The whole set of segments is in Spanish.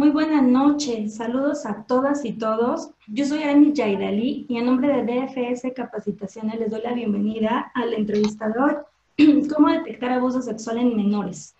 Muy buenas noches, saludos a todas y todos. Yo soy Ani Yaidali y en nombre de DFS Capacitaciones les doy la bienvenida al entrevistador ¿Cómo detectar abuso sexual en menores?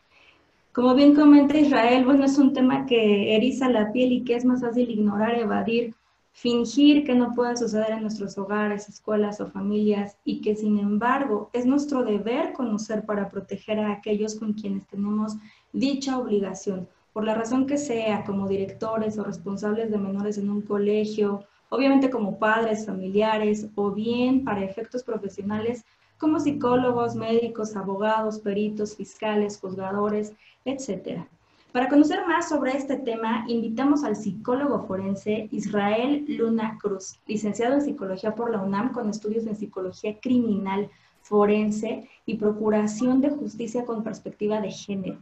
Como bien comenta Israel, bueno, es un tema que eriza la piel y que es más fácil ignorar, evadir, fingir que no pueda suceder en nuestros hogares, escuelas o familias y que sin embargo es nuestro deber conocer para proteger a aquellos con quienes tenemos dicha obligación por la razón que sea, como directores o responsables de menores en un colegio, obviamente como padres, familiares o bien para efectos profesionales como psicólogos, médicos, abogados, peritos, fiscales, juzgadores, etc. Para conocer más sobre este tema, invitamos al psicólogo forense Israel Luna Cruz, licenciado en psicología por la UNAM con estudios en psicología criminal, forense y procuración de justicia con perspectiva de género.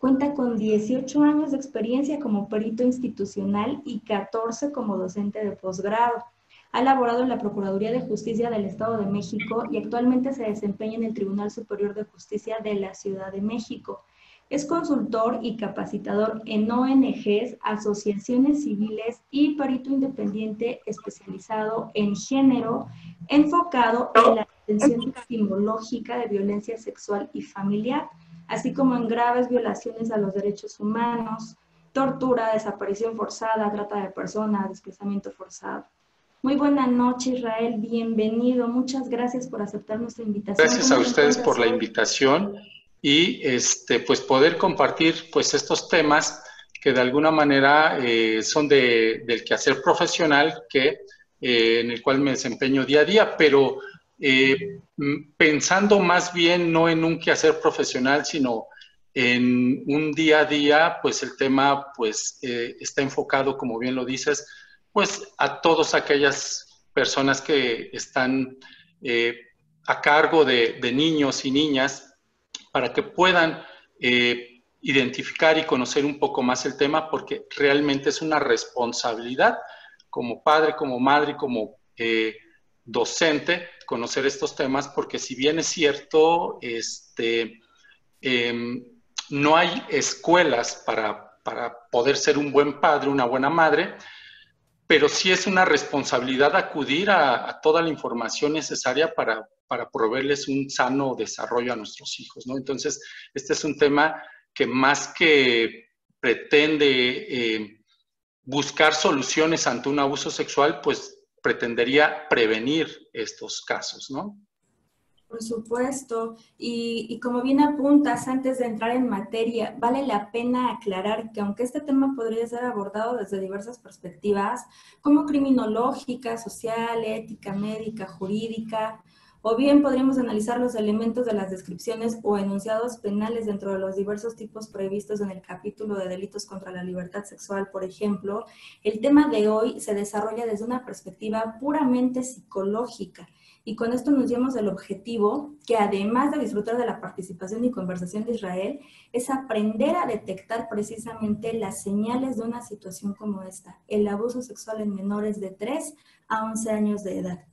Cuenta con 18 años de experiencia como perito institucional y 14 como docente de posgrado. Ha laborado en la Procuraduría de Justicia del Estado de México y actualmente se desempeña en el Tribunal Superior de Justicia de la Ciudad de México. Es consultor y capacitador en ONGs, asociaciones civiles y perito independiente especializado en género, enfocado en la atención victimológica de violencia sexual y familiar así como en graves violaciones a los derechos humanos, tortura, desaparición forzada, trata de personas, desplazamiento forzado. Muy buena noche, Israel, bienvenido. Muchas gracias por aceptar nuestra invitación. Gracias a ustedes por la invitación y este, pues poder compartir pues estos temas que de alguna manera eh, son de, del quehacer profesional que, eh, en el cual me desempeño día a día, pero eh, pensando más bien no en un quehacer profesional, sino en un día a día, pues el tema pues eh, está enfocado, como bien lo dices, pues a todas aquellas personas que están eh, a cargo de, niños y niñas para que puedan identificar y conocer un poco más el tema, porque realmente es una responsabilidad como padre, como madre, como docente, conocer estos temas, porque si bien es cierto, este, em, no hay escuelas para, poder ser un buen padre, una buena madre, pero sí es una responsabilidad acudir a, toda la información necesaria para, para, proveerles un sano desarrollo a nuestros hijos, ¿no? Entonces, este es un tema que más que pretende eh, buscar soluciones ante un abuso sexual, pues pretendería prevenir estos casos, ¿no? Por supuesto, y, como bien apuntas, antes de entrar en materia, vale la pena aclarar que aunque este tema podría ser abordado desde diversas perspectivas, como criminológica, social, ética, médica, jurídica, o bien podríamos analizar los elementos de las descripciones o enunciados penales dentro de los diversos tipos previstos en el capítulo de delitos contra la libertad sexual, por ejemplo. El tema de hoy se desarrolla desde una perspectiva puramente psicológica. Y con esto nos llevamos el objetivo, que además de disfrutar de la participación y conversación de Israel, es aprender a detectar precisamente las señales de una situación como esta, el abuso sexual en menores de 3 a 11 años de edad.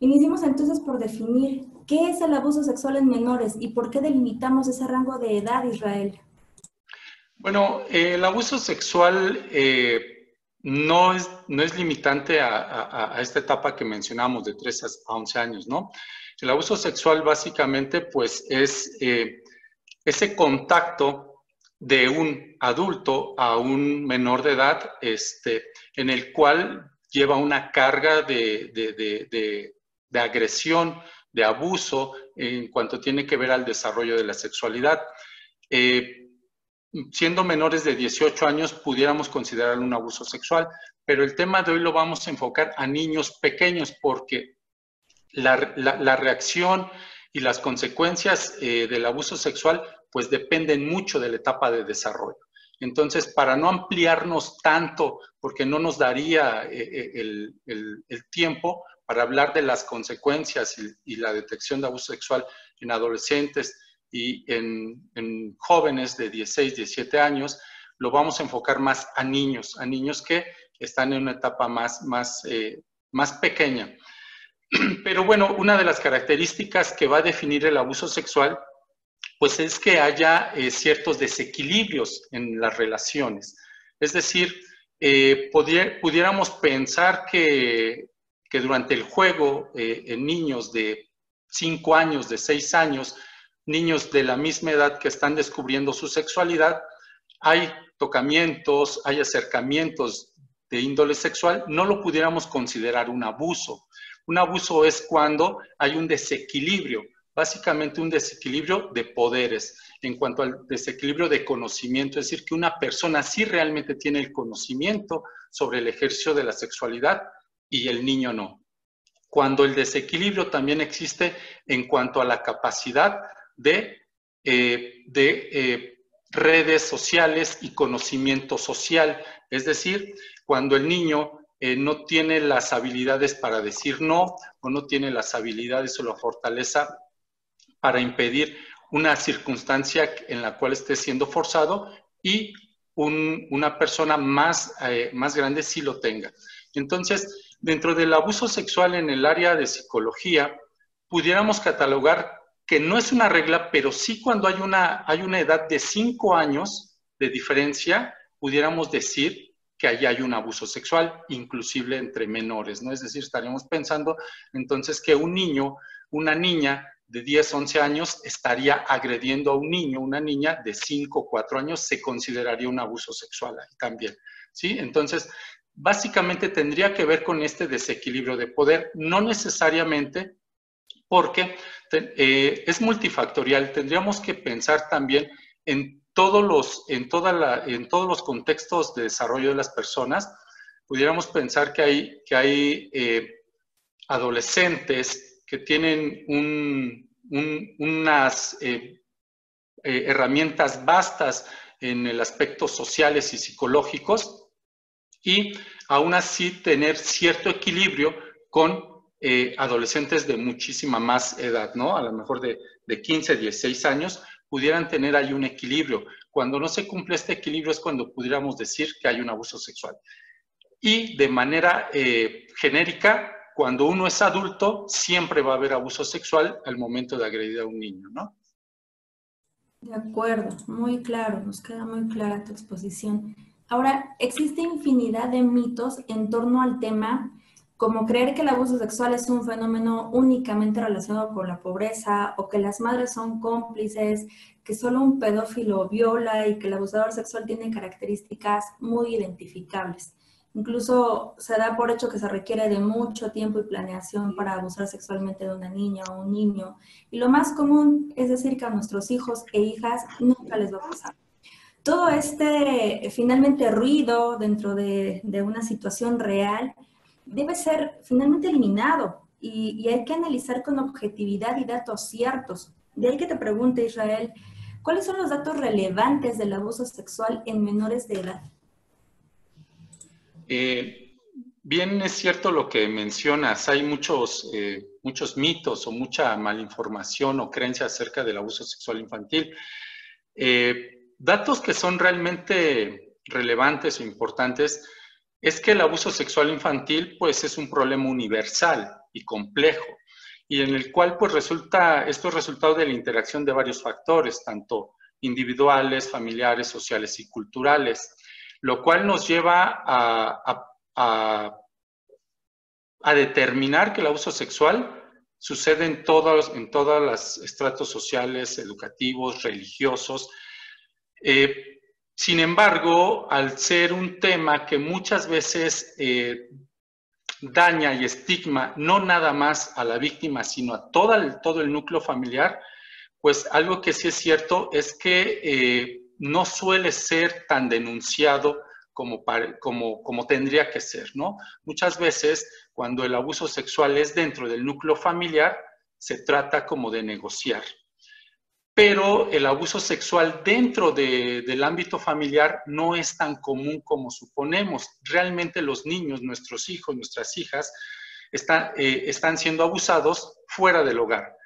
Iniciemos entonces por definir qué es el abuso sexual en menores y por qué delimitamos ese rango de edad, Israel. Bueno, el abuso sexual eh, no, es, no es limitante a, esta etapa que mencionamos de 3 a 11 años, ¿no? El abuso sexual básicamente pues es eh, ese contacto de un adulto a un menor de edad este, en el cual lleva una carga de, de, agresión, de abuso en cuanto tiene que ver al desarrollo de la sexualidad. Eh, siendo menores de 18 años, pudiéramos considerar un abuso sexual, pero el tema de hoy lo vamos a enfocar a niños pequeños porque la, reacción y las consecuencias eh, del abuso sexual pues dependen mucho de la etapa de desarrollo. Entonces, para no ampliarnos tanto, porque no nos daría eh, eh, el, tiempo para hablar de las consecuencias y, la detección de abuso sexual en adolescentes y en, jóvenes de 16, 17 años, lo vamos a enfocar más a niños, a niños que están en una etapa más, más, eh, más pequeña. Pero bueno, una de las características que va a definir el abuso sexual pues es que haya eh, ciertos desequilibrios en las relaciones. Es decir, eh, pudiéramos pensar que, durante el juego eh, en niños de 5 años, de 6 años, niños de la misma edad que están descubriendo su sexualidad, hay tocamientos, hay acercamientos de índole sexual, no lo pudiéramos considerar un abuso. Un abuso es cuando hay un desequilibrio, básicamente un desequilibrio de poderes en cuanto al desequilibrio de conocimiento, es decir, que una persona sí realmente tiene el conocimiento sobre el ejercicio de la sexualidad y el niño no. Cuando el desequilibrio también existe en cuanto a la capacidad de, eh, de eh, redes sociales y conocimiento social, es decir, cuando el niño eh, no tiene las habilidades para decir no o no tiene las habilidades o la fortaleza para impedir una circunstancia en la cual esté siendo forzado y una persona más, eh, más grande sí lo tenga. Entonces, dentro del abuso sexual en el área de psicología, pudiéramos catalogar que no es una regla, pero sí cuando hay una, hay una edad de cinco años de diferencia, pudiéramos decir que ahí hay un abuso sexual, inclusive entre menores, ¿no? Es decir, estaríamos pensando entonces que un niño, una niña de 10, 11 años estaría agrediendo a un niño, una niña de 5, 4 años, se consideraría un abuso sexual también, ¿sí? Entonces, básicamente tendría que ver con este desequilibrio de poder, no necesariamente porque eh, es multifactorial, tendríamos que pensar también en todos los, en, toda en todos los contextos de desarrollo de las personas, pudiéramos pensar que hay, que hay eh, adolescentes que tienen unas eh, eh, herramientas vastas en el aspecto sociales y psicológicos y aún así tener cierto equilibrio con eh, adolescentes de muchísima más edad, ¿no? A lo mejor de, de 15, 16 años, pudieran tener ahí un equilibrio. Cuando no se cumple este equilibrio es cuando pudiéramos decir que hay un abuso sexual. Y de manera genérica, cuando uno es adulto, siempre va a haber abuso sexual al momento de agredir a un niño, ¿no? De acuerdo, muy claro, nos queda muy clara tu exposición. Ahora, existe infinidad de mitos en torno al tema, como creer que el abuso sexual es un fenómeno únicamente relacionado con la pobreza o que las madres son cómplices, que solo un pedófilo viola y que el abusador sexual tiene características muy identificables. Incluso se da por hecho que se requiere de mucho tiempo y planeación para abusar sexualmente de una niña o un niño. Y lo más común es decir que a nuestros hijos e hijas nunca les va a pasar. Todo este finalmente ruido dentro de, una situación real debe ser finalmente eliminado y, y hay que analizar con objetividad y datos ciertos. De ahí que te pregunte, Israel, ¿cuáles son los datos relevantes del abuso sexual en menores de edad? Eh, bien es cierto lo que mencionas, hay muchos, eh, muchos mitos o mucha malinformación o creencia acerca del abuso sexual infantil. Eh, datos que son realmente relevantes o importantes es que el abuso sexual infantil pues es un problema universal y complejo y en el cual pues resulta, esto es resultado de la interacción de varios factores, tanto individuales, familiares, sociales y culturales lo cual nos lleva a, determinar que el abuso sexual sucede en todos, en los estratos sociales, educativos, religiosos. Eh, sin embargo, al ser un tema que muchas veces eh, daña y estigma no nada más a la víctima, sino a todo el, todo el núcleo familiar, pues algo que sí es cierto es que eh, no suele ser tan denunciado como, como, como tendría que ser, ¿no? Muchas veces, cuando el abuso sexual es dentro del núcleo familiar, se trata como de negociar. Pero el abuso sexual dentro del ámbito familiar no es tan común como suponemos. Realmente los niños, nuestros hijos, nuestras hijas, están, eh, están siendo abusados fuera del hogar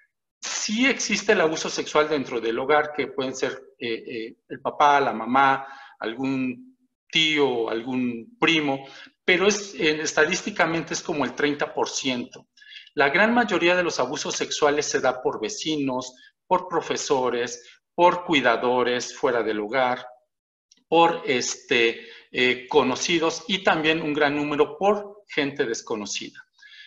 sí existe el abuso sexual dentro del hogar, que pueden ser eh, eh, el papá, la mamá, algún tío, algún primo, pero es, estadísticamente es como el 30%. La gran mayoría de los abusos sexuales se da por vecinos, por profesores, por cuidadores fuera del hogar, por este, eh, conocidos y también un gran número por gente desconocida.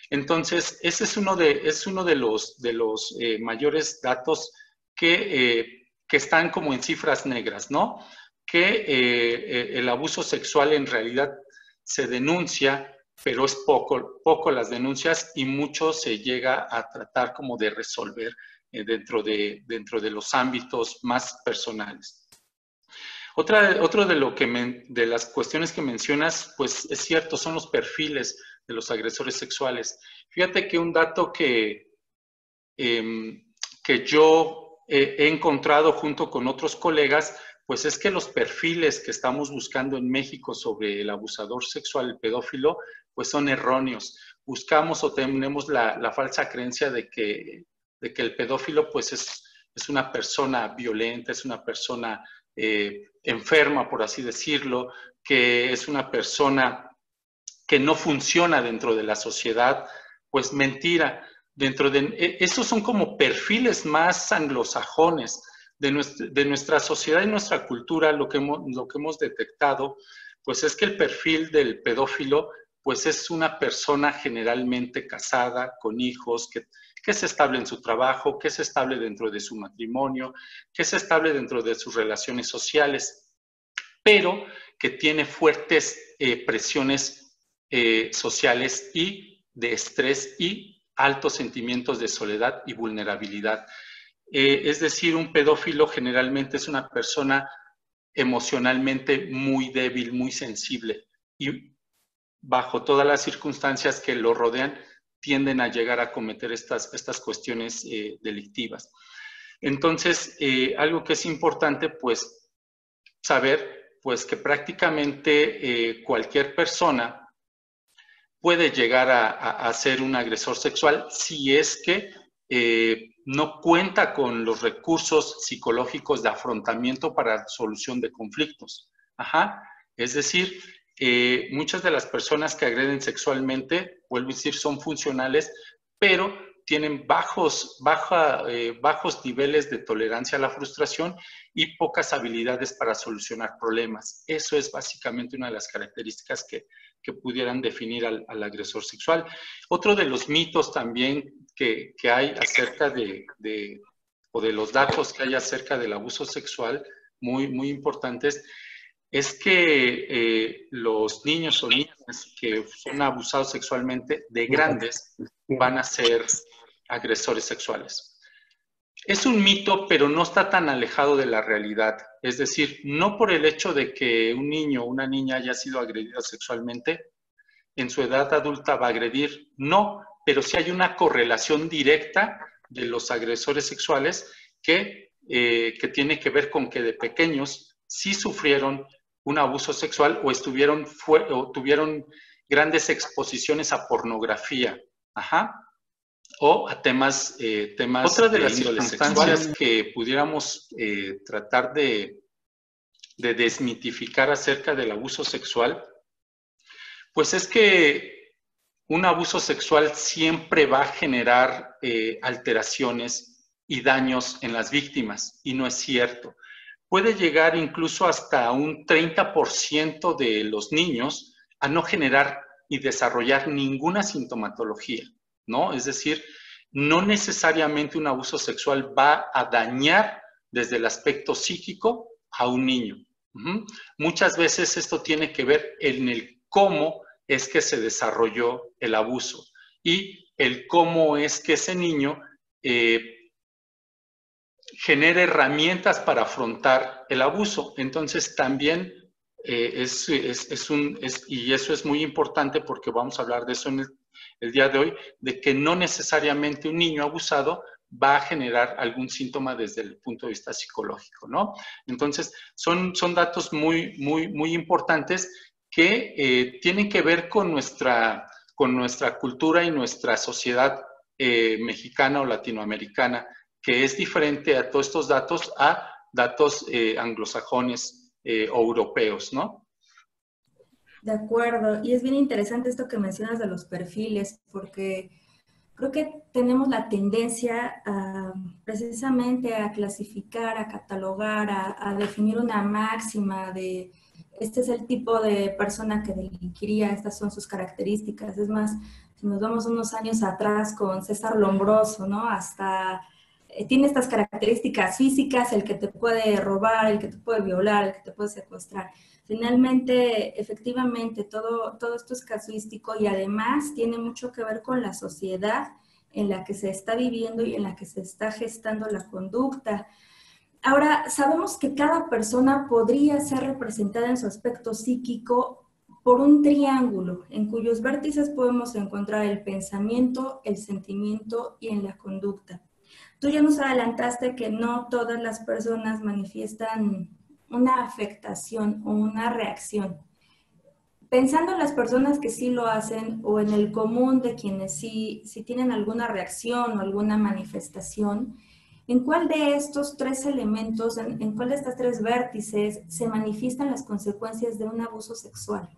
Entonces, ese es uno de, es uno de los, de los eh, mayores datos que, eh, que, están como en cifras negras, ¿no? Que el abuso sexual en realidad se denuncia, pero es poco, poco las denuncias y mucho se llega a tratar como de resolver dentro, de, dentro de los ámbitos más personales. Otra, otro de, lo que de las cuestiones que mencionas, pues es cierto, son los perfiles de los agresores sexuales. Fíjate que un dato que, em, que yo he encontrado junto con otros colegas, pues es que los perfiles que estamos buscando en México sobre el abusador sexual, el pedófilo, pues son erróneos. Buscamos o tenemos la, falsa creencia de que, de que el pedófilo pues es, es una persona violenta, es una persona eh, enferma, por así decirlo, que es una persona que no funciona dentro de la sociedad, pues mentira. Dentro de e, esos son como perfiles más anglosajones de nuestra, de nuestra sociedad y nuestra cultura. Lo que, hemos, lo que hemos detectado, pues es que el perfil del pedófilo, pues es una persona generalmente casada, con hijos, que que es estable en su trabajo, que es estable dentro de su matrimonio, que es estable dentro de sus relaciones sociales, pero que tiene fuertes eh, presiones eh, sociales y de estrés y altos sentimientos de soledad y vulnerabilidad. Eh, es decir, un pedófilo generalmente es una persona emocionalmente muy débil, muy sensible y bajo todas las circunstancias que lo rodean, tienden a llegar a cometer estas, estas cuestiones eh, delictivas. Entonces, algo que es importante, pues, saber, pues, que prácticamente cualquier persona puede llegar a, ser un agresor sexual si es que no cuenta con los recursos psicológicos de afrontamiento para solución de conflictos. Ajá. Es decir, eh, muchas de las personas que agreden sexualmente, vuelvo a decir, son funcionales, pero tienen bajos, eh, bajos niveles de tolerancia a la frustración y pocas habilidades para solucionar problemas. Eso es básicamente una de las características que, pudieran definir al, agresor sexual. Otro de los mitos también que, hay acerca de, o de los datos que hay acerca del abuso sexual, muy, muy importantes, es que eh, los niños o niñas que son abusados sexualmente de grandes van a ser agresores sexuales. Es un mito, pero no está tan alejado de la realidad. Es decir, no por el hecho de que un niño o una niña haya sido agredido sexualmente, en su edad adulta va a agredir. No, pero sí hay una correlación directa de los agresores sexuales que, eh, que tiene que ver con que de pequeños sí sufrieron un abuso sexual o estuvieron o tuvieron grandes exposiciones a pornografía, ajá, o a temas, eh, temas Otra de, las circunstancias que pudiéramos eh, tratar de, de desmitificar acerca del abuso sexual, pues es que un abuso sexual siempre va a generar eh, alteraciones y daños en las víctimas, y no es cierto. Puede llegar incluso hasta un 30% de los niños a no generar y desarrollar ninguna sintomatología, ¿no? Es decir, no necesariamente un abuso sexual va a dañar desde el aspecto psíquico a un niño. Muchas veces esto tiene que ver en el cómo es que se desarrolló el abuso y el cómo es que ese niño eh, genera herramientas para afrontar el abuso. Entonces también eh, es, un, y eso es muy importante porque vamos a hablar de eso en el, día de hoy, de que no necesariamente un niño abusado va a generar algún síntoma desde el punto de vista psicológico, ¿no? Entonces, son, son datos muy, muy, muy importantes que eh, tienen que ver con nuestra, con nuestra cultura y nuestra sociedad eh, mexicana o latinoamericana que es diferente a todos estos datos a datos eh, anglosajones o europeos, ¿no? De acuerdo, y es bien interesante esto que mencionas de los perfiles, porque creo que tenemos la tendencia precisamente a clasificar, a catalogar, a, definir una máxima de este es el tipo de persona que delinquiría, estas son sus características. Es más, si nos vamos unos años atrás con César Lombroso, ¿no? Hasta tiene estas características físicas, el que te puede robar, el que te puede violar, el que te puede secuestrar. Finalmente, efectivamente, todo, todo esto es casuístico y además tiene mucho que ver con la sociedad en la que se está viviendo y en la que se está gestando la conducta. Ahora, sabemos que cada persona podría ser representada en su aspecto psíquico por un triángulo en cuyos vértices podemos encontrar el pensamiento, el sentimiento y en la conducta. Tú ya nos adelantaste que no todas las personas manifiestan una afectación o una reacción. Pensando en las personas que sí lo hacen o en el común de quienes sí, sí tienen alguna reacción o alguna manifestación, ¿en cuál de estos tres elementos, en, en cuál de estas tres vértices se manifiestan las consecuencias de un abuso sexual?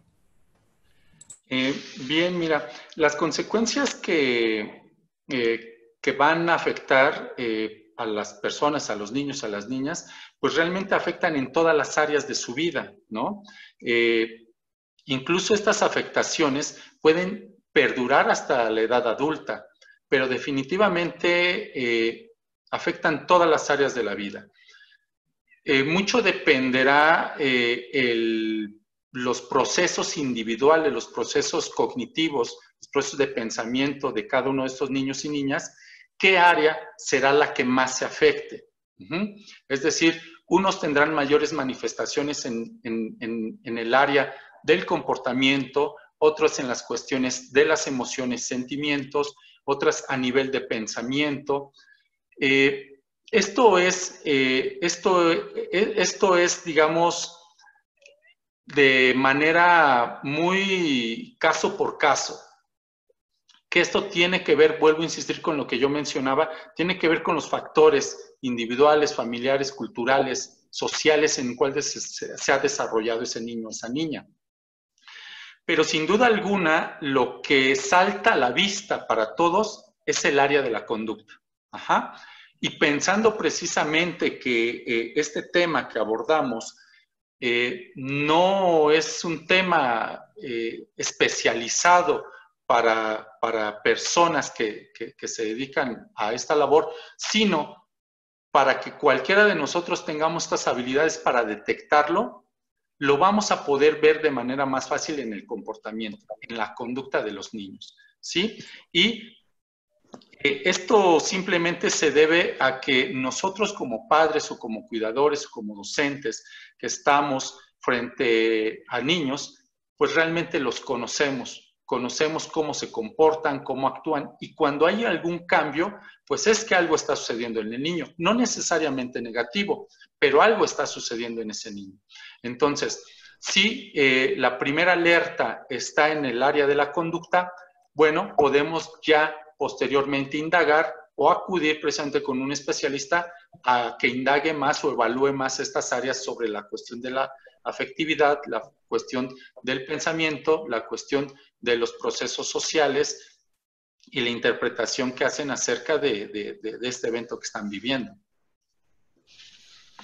Eh, bien, mira, las consecuencias que, eh, que van a afectar eh, a las personas, a los niños, a las niñas, pues realmente afectan en todas las áreas de su vida, ¿no? incluso estas afectaciones pueden perdurar hasta la edad adulta, pero definitivamente afectan todas las áreas de la vida. mucho dependerá el los procesos individuales, los procesos cognitivos, los procesos de pensamiento de cada uno de estos niños y niñas, qué área será la que más se afecte. Es decir, unos tendrán mayores manifestaciones en, el área del comportamiento, otros en las cuestiones de las emociones, sentimientos, otras a nivel de pensamiento. Eh, esto, es, eh, eh, esto es, digamos, de manera muy caso por caso. Que esto tiene que ver, vuelvo a insistir con lo que yo mencionaba, tiene que ver con los factores individuales, familiares, culturales, sociales en cuales se, se ha desarrollado ese niño esa niña. Pero sin duda alguna, lo que salta a la vista para todos es el área de la conducta. Ajá. Y pensando precisamente que eh, este tema que abordamos eh, no es un tema eh, especializado para, personas que, se dedican a esta labor, sino para que cualquiera de nosotros tengamos estas habilidades para detectarlo, lo vamos a poder ver de manera más fácil en el comportamiento, en la conducta de los niños. ¿sí? Y eh, esto simplemente se debe a que nosotros como padres o como cuidadores o como docentes que estamos frente a niños, pues realmente los conocemos, conocemos cómo se comportan, cómo actúan y cuando hay algún cambio, pues es que algo está sucediendo en el niño, no necesariamente negativo, pero algo está sucediendo en ese niño. Entonces, si eh, la primera alerta está en el área de la conducta, bueno, podemos ya posteriormente indagar o acudir precisamente con un especialista a que indague más o evalúe más estas áreas sobre la cuestión de la afectividad, la cuestión del pensamiento, la cuestión de los procesos sociales y la interpretación que hacen acerca de, este evento que están viviendo.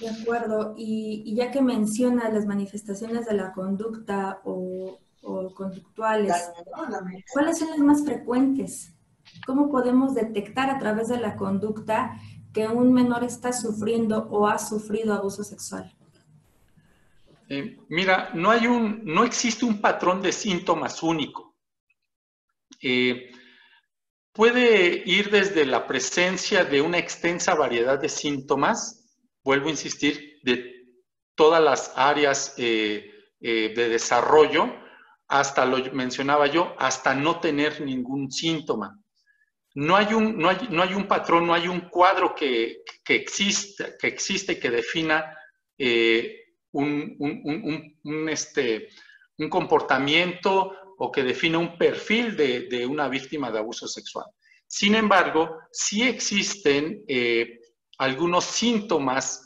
De acuerdo, y, ya que menciona las manifestaciones de la conducta o, o conductuales, ¿cuáles son las más frecuentes? ¿Cómo podemos detectar a través de la conducta que un menor está sufriendo o ha sufrido abuso sexual? Eh, mira, no, hay un, no existe un patrón de síntomas único. Eh, puede ir desde la presencia de una extensa variedad de síntomas, vuelvo a insistir, de todas las áreas eh, de desarrollo, hasta lo mencionaba yo, hasta no tener ningún síntoma no hay un, no hay, no hay un patrón, no hay un cuadro que, que existe, que existe que defina un, este, un comportamiento o que define un perfil de, de, una víctima de abuso sexual. Sin embargo, sí existen eh, algunos síntomas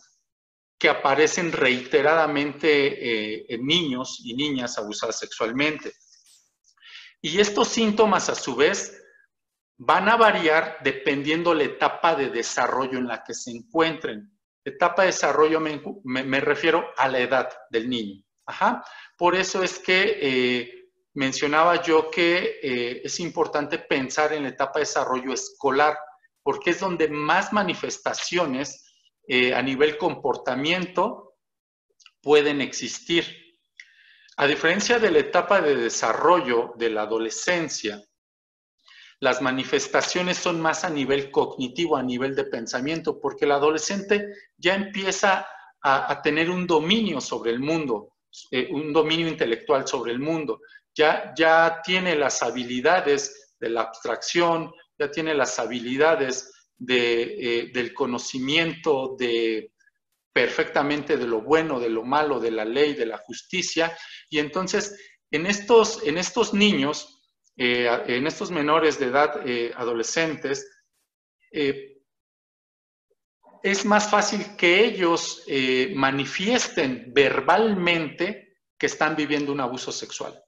que aparecen reiteradamente eh, en niños y niñas abusadas sexualmente. Y estos síntomas, a su vez, van a variar dependiendo la etapa de desarrollo en la que se encuentren. Etapa de desarrollo me, refiero a la edad del niño. Por eso es que eh, mencionaba yo que eh, es importante pensar en la etapa de desarrollo escolar, porque es donde más manifestaciones eh, a nivel comportamiento pueden existir. A diferencia de la etapa de desarrollo de la adolescencia, las manifestaciones son más a nivel cognitivo, a nivel de pensamiento, porque el adolescente ya empieza a, tener un dominio sobre el mundo, eh, un dominio intelectual sobre el mundo. Ya, ya tiene las habilidades de la abstracción, ya tiene las habilidades eh, del conocimiento de perfectamente de lo bueno, de lo malo, de la ley, de la justicia. Y entonces, en estos, en estos niños, eh, en estos menores de edad eh, adolescentes, es más fácil que ellos manifiesten verbalmente que están viviendo un abuso sexual.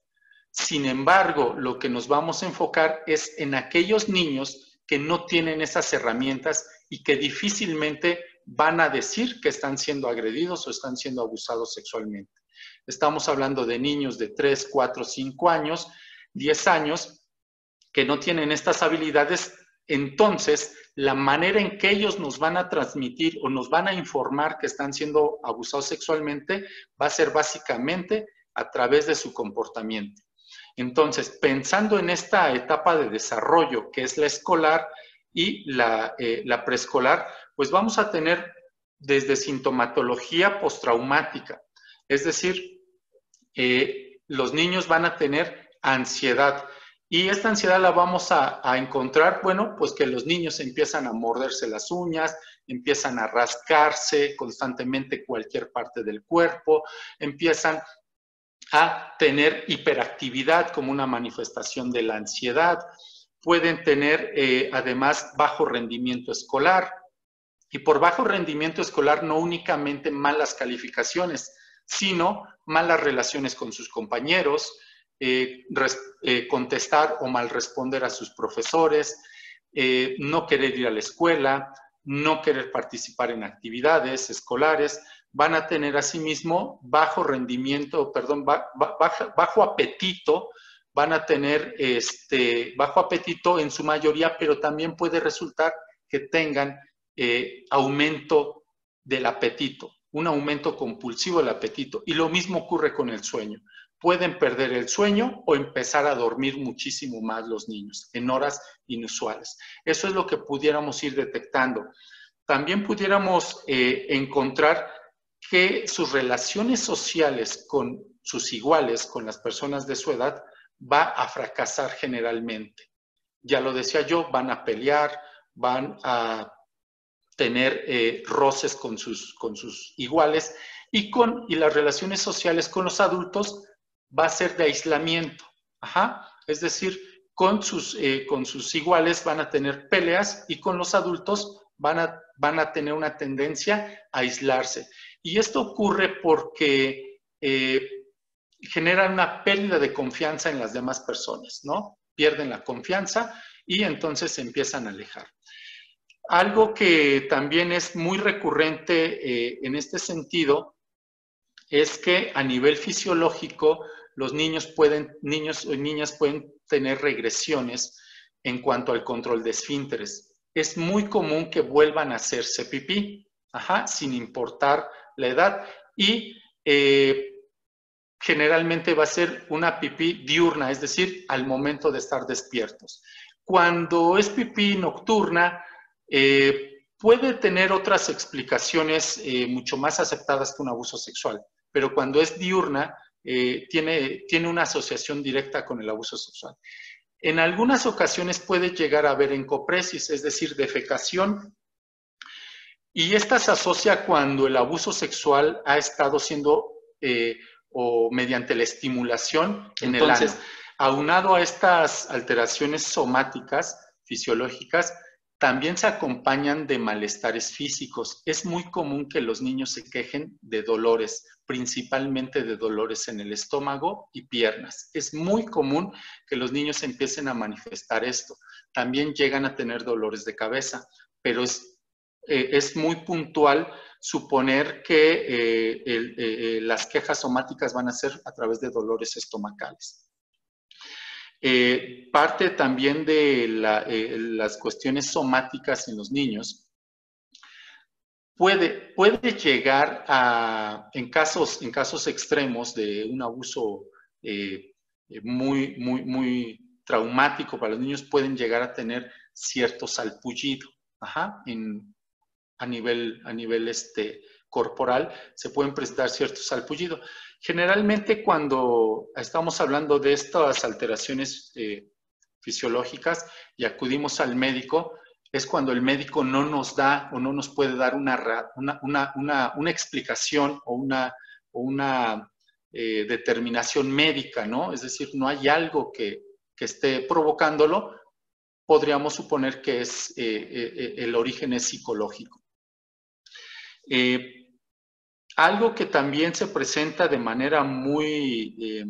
Sin embargo, lo que nos vamos a enfocar es en aquellos niños que no tienen esas herramientas y que difícilmente van a decir que están siendo agredidos o están siendo abusados sexualmente. Estamos hablando de niños de 3, 4, 5 años, 10 años, que no tienen estas habilidades. Entonces, la manera en que ellos nos van a transmitir o nos van a informar que están siendo abusados sexualmente va a ser básicamente a través de su comportamiento. Entonces, pensando en esta etapa de desarrollo que es la escolar y la, eh, preescolar, pues vamos a tener desde sintomatología postraumática, es decir, eh, los niños van a tener ansiedad. Y esta ansiedad la vamos a, encontrar, bueno, pues que los niños empiezan a morderse las uñas, empiezan a rascarse constantemente cualquier parte del cuerpo, empiezan a tener hiperactividad como una manifestación de la ansiedad. Pueden tener eh, además bajo rendimiento escolar. Y por bajo rendimiento escolar no únicamente malas calificaciones, sino malas relaciones con sus compañeros, eh, eh, contestar o mal responder a sus profesores, no querer ir a la escuela, no querer participar en actividades escolares, van a tener asimismo bajo rendimiento, perdón, bajo, apetito, van a tener este, bajo apetito en su mayoría, pero también puede resultar que tengan eh, aumento del apetito, un aumento compulsivo del apetito. Y lo mismo ocurre con el sueño. Pueden perder el sueño o empezar a dormir muchísimo más los niños en horas inusuales. Eso es lo que pudiéramos ir detectando. También pudiéramos eh, encontrar que sus relaciones sociales con sus iguales, con las personas de su edad, va a fracasar generalmente. Ya lo decía yo, van a pelear, van a tener eh, roces con sus, con sus iguales y, con, y las relaciones sociales con los adultos va a ser de aislamiento. Ajá. Es decir, con sus, eh, con sus iguales van a tener peleas y con los adultos van a, van a tener una tendencia a aislarse. Y esto ocurre porque eh, generan una pérdida de confianza en las demás personas, ¿no? Pierden la confianza y entonces se empiezan a alejar. Algo que también es muy recurrente eh, en este sentido es que a nivel fisiológico los niños pueden, niños o niñas pueden tener regresiones en cuanto al control de esfínteres. Es muy común que vuelvan a hacerse pipí, ajá, sin importar la edad y eh, generalmente va a ser una pipí diurna, es decir, al momento de estar despiertos. Cuando es pipí nocturna, eh, puede tener otras explicaciones eh, mucho más aceptadas que un abuso sexual, pero cuando es diurna, tiene, tiene una asociación directa con el abuso sexual. En algunas ocasiones puede llegar a haber encopresis, es decir, defecación y esta se asocia cuando el abuso sexual ha estado siendo eh, o mediante la estimulación en el ano. Aunado a estas alteraciones somáticas, fisiológicas, también se acompañan de malestares físicos. Es muy común que los niños se quejen de dolores, principalmente de dolores en el estómago y piernas. Es muy común que los niños empiecen a manifestar esto. también llegan a tener dolores de cabeza, pero es, eh, es muy puntual suponer que eh, las quejas somáticas van a ser a través de dolores estomacales. Parte también de las cuestiones somáticas en los niños puede, puede llegar a, en casos, en casos extremos de un abuso eh, muy, muy, muy traumático para los niños, pueden llegar a tener cierto salpullido a nivel, a nivel este, corporal, se pueden presentar ciertos salpullido. Generalmente cuando estamos hablando de estas alteraciones eh, fisiológicas y acudimos al médico, es cuando el médico no nos da o no nos puede dar una, una, explicación o una, una eh, determinación médica, ¿no? Es decir, no hay algo que, esté provocándolo, podríamos suponer que es, eh, eh, el origen es psicológico. Algo que también se presenta de manera muy,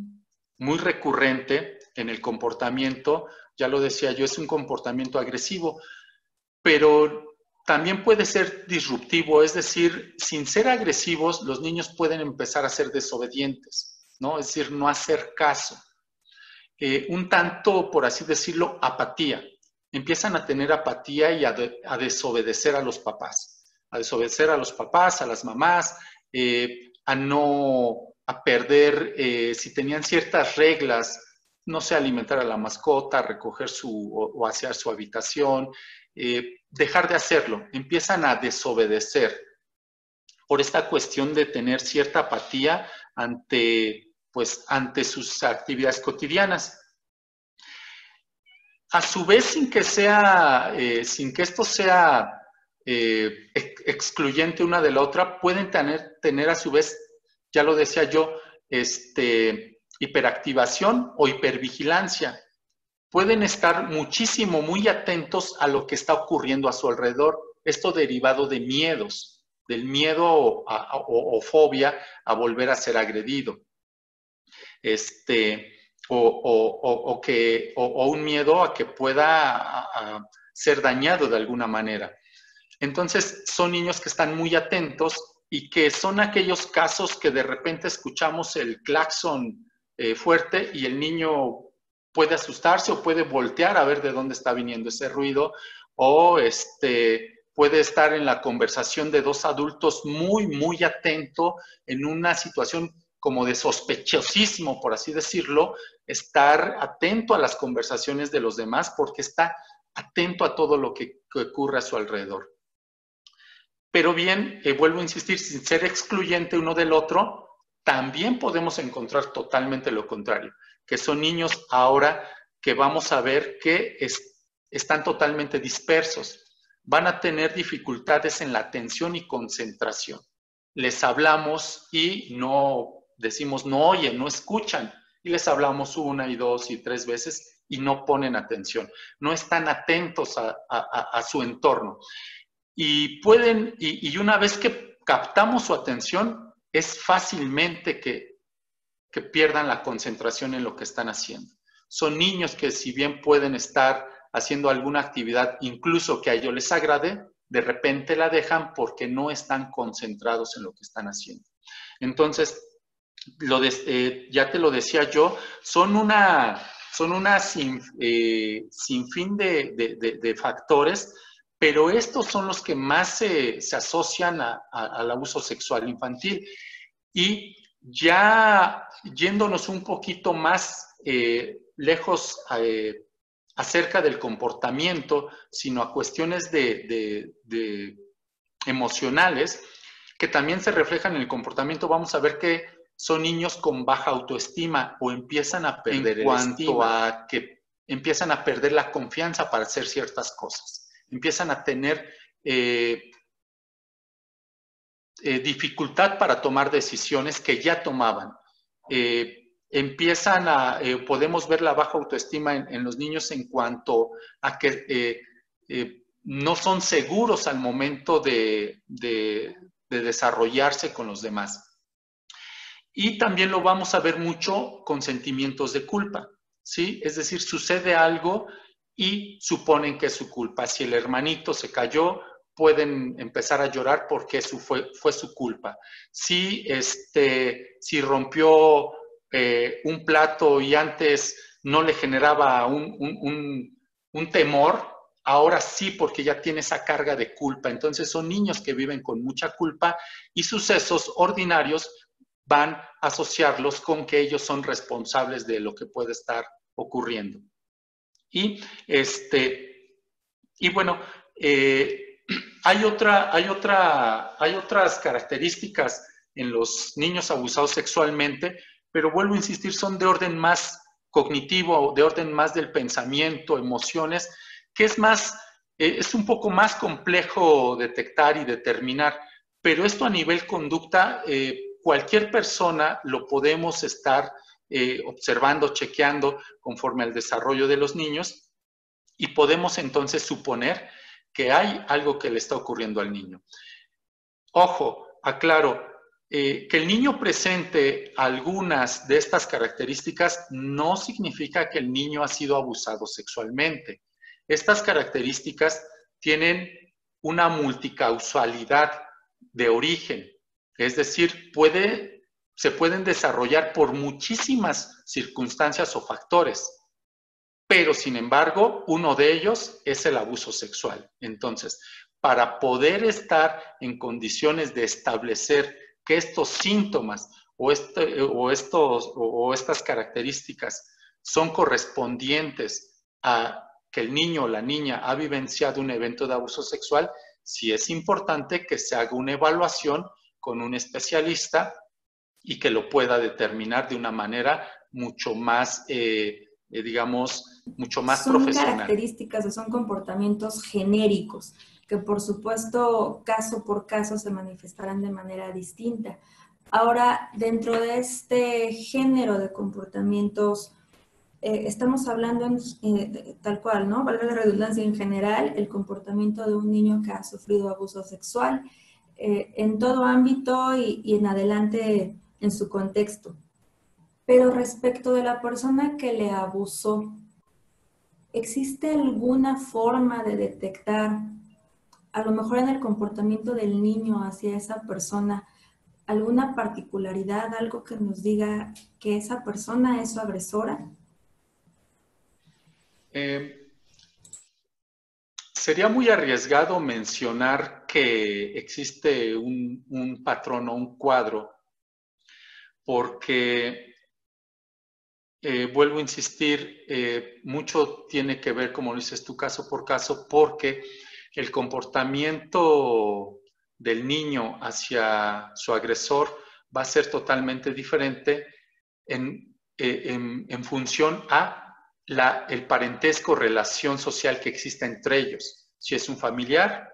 muy recurrente en el comportamiento, ya lo decía yo, es un comportamiento agresivo pero también puede ser disruptivo, es decir, sin ser agresivos, los niños pueden empezar a ser desobedientes, ¿no? Es decir, no hacer caso. Eh, un tanto, por así decirlo, apatía. Empiezan a tener apatía y a, desobedecer a los papás, a desobedecer a los papás, a las mamás, eh, a no, a perder, eh, si tenían ciertas reglas, no sé, alimentar a la mascota, recoger su o, asear su habitación, eh, dejar de hacerlo, empiezan a desobedecer por esta cuestión de tener cierta apatía ante, pues, ante sus actividades cotidianas. A su vez, sin que sea, sin que esto sea eh, excluyente una de la otra, pueden tener, tener a su vez, ya lo decía yo, este, hiperactivación o hipervigilancia pueden estar muchísimo, muy atentos a lo que está ocurriendo a su alrededor. Esto derivado de miedos, del miedo o, fobia a volver a ser agredido. Este, o, que, o, un miedo a que pueda ser dañado de alguna manera. Entonces, son niños que están muy atentos y que son aquellos casos que de repente escuchamos el claxon eh, fuerte y el niño puede asustarse o puede voltear a ver de dónde está viniendo ese ruido o este, puede estar en la conversación de dos adultos muy, muy atento en una situación como de sospechosismo, por así decirlo, estar atento a las conversaciones de los demás porque está atento a todo lo que, ocurre a su alrededor. Pero bien, eh, vuelvo a insistir, sin ser excluyente uno del otro, también podemos encontrar totalmente lo contrario que son niños ahora que vamos a ver que están totalmente dispersos. Van a tener dificultades en la atención y concentración. Les hablamos y no decimos no oyen, no escuchan. Y les hablamos una y dos y tres veces y no ponen atención. No están atentos a, su entorno. Y pueden, y una vez que captamos su atención, es fácilmente que que pierdan la concentración en lo que están haciendo. Son niños que si bien pueden estar haciendo alguna actividad, incluso que a ellos les agrade, de repente la dejan porque no están concentrados en lo que están haciendo. Entonces, lo eh, ya te lo decía yo, son una, son una sin, eh, fin de, factores, pero estos son los que más se, asocian al abuso sexual infantil. Y ya yéndonos un poquito más eh, lejos eh, acerca del comportamiento, sino a cuestiones de, emocionales, que también se reflejan en el comportamiento, vamos a ver que son niños con baja autoestima o empiezan a perder en cuanto a que empiezan a perder la confianza para hacer ciertas cosas, empiezan a tener eh, eh, dificultad para tomar decisiones que ya tomaban. Eh, empiezan a, podemos ver la baja autoestima en, los niños en cuanto a que no son seguros al momento de, desarrollarse con los demás. Y también lo vamos a ver mucho con sentimientos de culpa, ¿sí? Es decir, sucede algo y suponen que es su culpa. Si el hermanito se cayó, pueden empezar a llorar porque fue, fue su culpa. Si, este, si rompió eh, un plato y antes no le generaba un, un temor, ahora sí porque ya tiene esa carga de culpa. Entonces son niños que viven con mucha culpa y sucesos ordinarios van a asociarlos con que ellos son responsables de lo que puede estar ocurriendo. Y, este, y bueno, eh, hay, otra, hay, otra, hay otras características en los niños abusados sexualmente, pero vuelvo a insistir, son de orden más cognitivo, de orden más del pensamiento, emociones, que es más, eh, es un poco más complejo detectar y determinar, pero esto a nivel conducta, eh, cualquier persona lo podemos estar eh, observando, chequeando conforme al desarrollo de los niños y podemos entonces suponer que hay algo que le está ocurriendo al niño. Ojo, aclaro, eh, que el niño presente algunas de estas características no significa que el niño ha sido abusado sexualmente. Estas características tienen una multicausalidad de origen, es decir, puede se pueden desarrollar por muchísimas circunstancias o factores, pero sin embargo, uno de ellos es el abuso sexual. Entonces, para poder estar en condiciones de establecer que estos síntomas o, este, o, estos, o estas características son correspondientes a que el niño o la niña ha vivenciado un evento de abuso sexual, sí es importante que se haga una evaluación con un especialista y que lo pueda determinar de una manera mucho más, eh, eh, digamos, mucho más profesional. Son características o son comportamientos genéricos que por supuesto caso por caso se manifestarán de manera distinta. Ahora, dentro de este género de comportamientos, eh, estamos hablando tal cual, ¿no? Valga la redundancia en general, el comportamiento de un niño que ha sufrido abuso sexual en todo ámbito y, y en adelante en su contexto. Pero respecto de la persona que le abusó, ¿existe alguna forma de detectar, a lo mejor en el comportamiento del niño hacia esa persona, alguna particularidad, algo que nos diga que esa persona es su agresora? Eh, sería muy arriesgado mencionar que existe un, un patrón o un cuadro porque, eh, vuelvo a insistir, eh, mucho tiene que ver, como dices tú, caso por caso, porque el comportamiento del niño hacia su agresor va a ser totalmente diferente en, eh, función a el parentesco, relación social que existe entre ellos, si es un familiar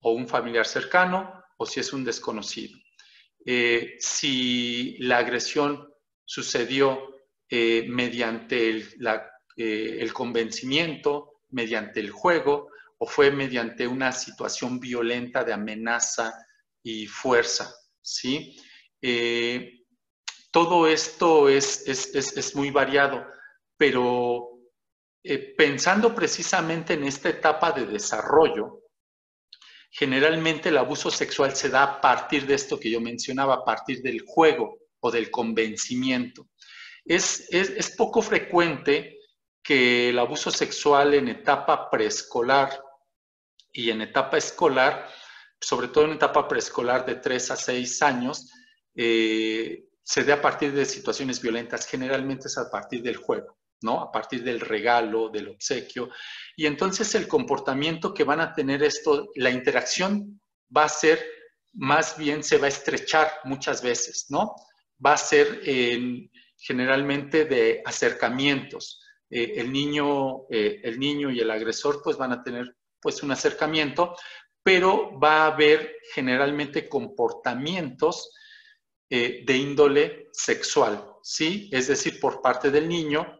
o un familiar cercano o si es un desconocido. Eh, si la agresión sucedió eh, mediante eh, el, convencimiento, mediante el juego, o fue mediante una situación violenta de amenaza y fuerza, ¿sí? todo esto es, es, muy variado, pero pensando precisamente en esta etapa de desarrollo, Generalmente el abuso sexual se da a partir de esto que yo mencionaba, a partir del juego o del convencimiento. Es, poco frecuente que el abuso sexual en etapa preescolar y en etapa escolar, sobre todo en etapa preescolar de 3 a 6 años, eh, se dé a partir de situaciones violentas, generalmente es a partir del juego. ¿No? A partir del regalo, del obsequio. Y entonces el comportamiento que van a tener esto, la interacción va a ser, más bien se va a estrechar muchas veces, ¿no? Va a ser generalmente de acercamientos. Eh, el, niño, eh, el niño y el agresor pues van a tener pues un acercamiento, pero va a haber generalmente comportamientos eh, de índole sexual, ¿sí? Es decir, por parte del niño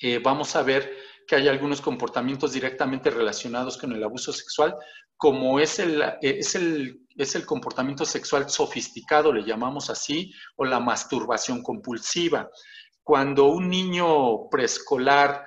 eh, vamos a ver que hay algunos comportamientos directamente relacionados con el abuso sexual, como es el, eh, es el, es el comportamiento sexual sofisticado, le llamamos así, o la masturbación compulsiva. Cuando un niño preescolar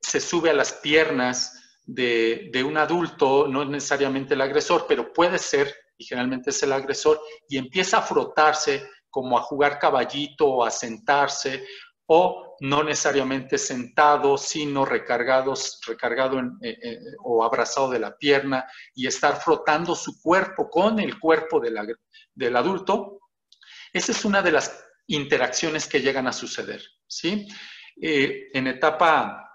se sube a las piernas de, un adulto, no es necesariamente el agresor, pero puede ser, y generalmente es el agresor, y empieza a frotarse como a jugar caballito o a sentarse, o no necesariamente sentado, sino recargados, recargado eh, eh, o abrazado de la pierna y estar frotando su cuerpo con el cuerpo del, adulto. Esa es una de las interacciones que llegan a suceder, ¿sí? Eh, en etapa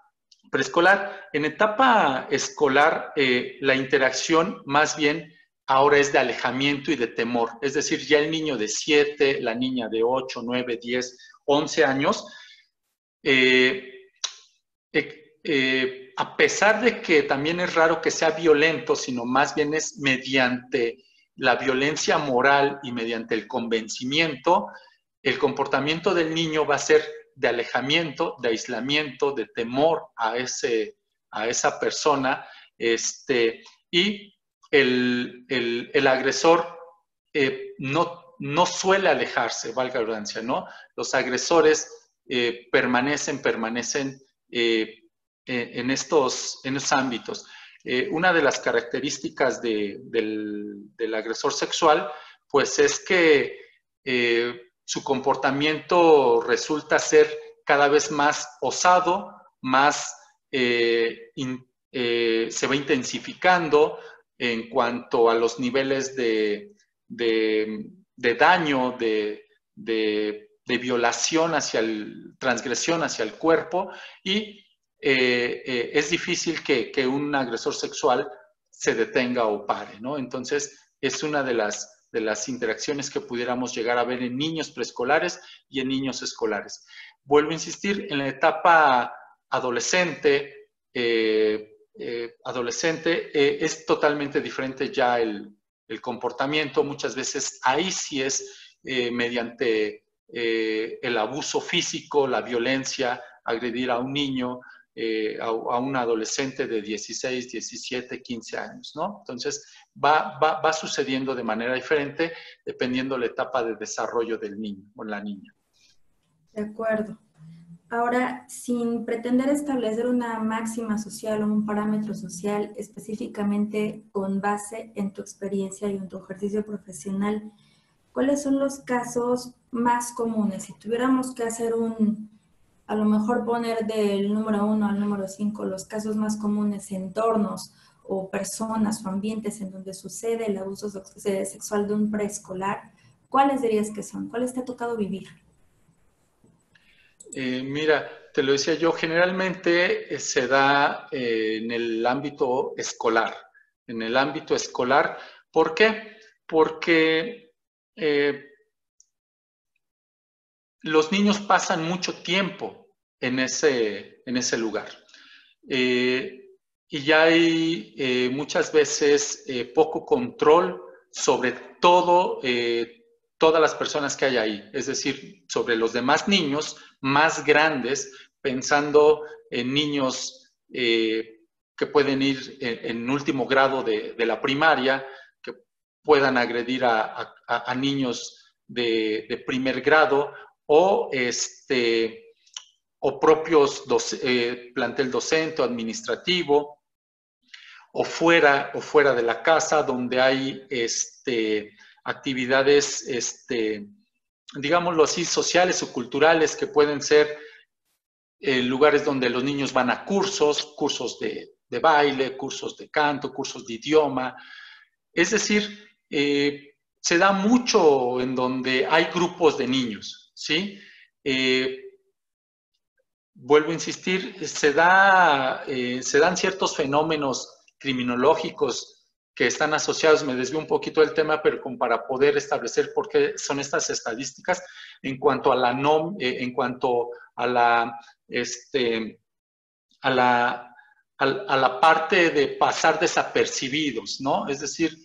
preescolar, en etapa escolar, la interacción más bien ahora es de alejamiento y de temor, es decir, ya el niño de 7, la niña de 8, 9, 10, 11 años, eh, a pesar de que también es raro que sea violento, sino más bien es mediante la violencia moral y mediante el convencimiento, el comportamiento del niño va a ser de alejamiento, de aislamiento, de temor a, ese, a esa persona, este, y el, agresor eh, no, no suele alejarse, valga la redundancia, ¿no? Los agresores eh, permanecen, permanecen eh, en, estos, en ámbitos. una de las características del, del, agresor sexual, pues es que su comportamiento resulta ser cada vez más osado, más eh, eh, se va intensificando en cuanto a los niveles de, daño, de, violación hacia el, transgresión hacia el cuerpo y eh, es difícil que, que, un agresor sexual se detenga o pare, ¿no? Entonces, es una de las de las interacciones que pudiéramos llegar a ver en niños preescolares y en niños escolares. Vuelvo a insistir, en la etapa adolescente, eh, eh, adolescente eh, es totalmente diferente ya el, comportamiento. Muchas veces ahí sí es mediante el abuso físico, la violencia, agredir a un niño, a, a, un adolescente de 16, 17, 15 años, ¿no? Entonces, va, va, sucediendo de manera diferente dependiendo la etapa de desarrollo del niño o la niña. De acuerdo. Ahora, sin pretender establecer una máxima social o un parámetro social específicamente con base en tu experiencia y en tu ejercicio profesional, ¿cuáles son los casos más comunes? Si tuviéramos que hacer un, a lo mejor poner del número uno al número cinco, los casos más comunes, entornos o personas o ambientes en donde sucede el abuso sexual de un preescolar, ¿cuáles dirías que son? ¿Cuáles te ha tocado vivir? Eh, mira, te lo decía yo, generalmente eh, se da eh, en el ámbito escolar, en el ámbito escolar. ¿Por qué? Porque los niños pasan mucho tiempo en ese, en ese lugar. Y ya hay eh, muchas veces eh, poco control sobre todo, eh, todas las personas que hay ahí, es decir, sobre los demás niños más grandes, pensando en niños que pueden ir en, último grado de, la primaria, que puedan agredir a, niños de, de, primer grado o este o propios eh, plantel docente o administrativo, o fuera, o fuera de la casa, donde hay este, actividades, este, digámoslo así, sociales o culturales que pueden ser eh, lugares donde los niños van a cursos, cursos de, baile, cursos de canto, cursos de idioma. Es decir, eh, se da mucho en donde hay grupos de niños, ¿sí? vuelvo a insistir, se, da, eh, se dan ciertos fenómenos criminológicos que están asociados, me desvío un poquito del tema, pero como para poder establecer por qué son estas estadísticas en cuanto a la no, eh, en cuanto a la, este, a la, a, la parte de pasar desapercibidos, ¿no? Es decir,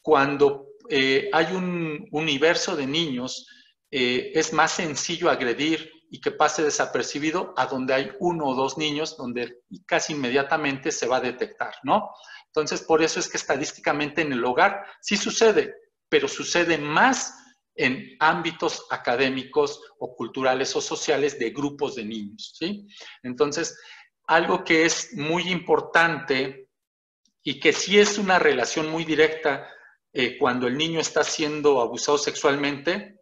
cuando eh, hay un universo de niños, es más sencillo agredir y que pase desapercibido a donde hay uno o dos niños, donde casi inmediatamente se va a detectar, ¿no? Entonces, por eso es que estadísticamente en el hogar sí sucede, pero sucede más en ámbitos académicos o culturales o sociales de grupos de niños, ¿sí? Entonces, algo que es muy importante y que sí es una relación muy directa eh, cuando el niño está siendo abusado sexualmente,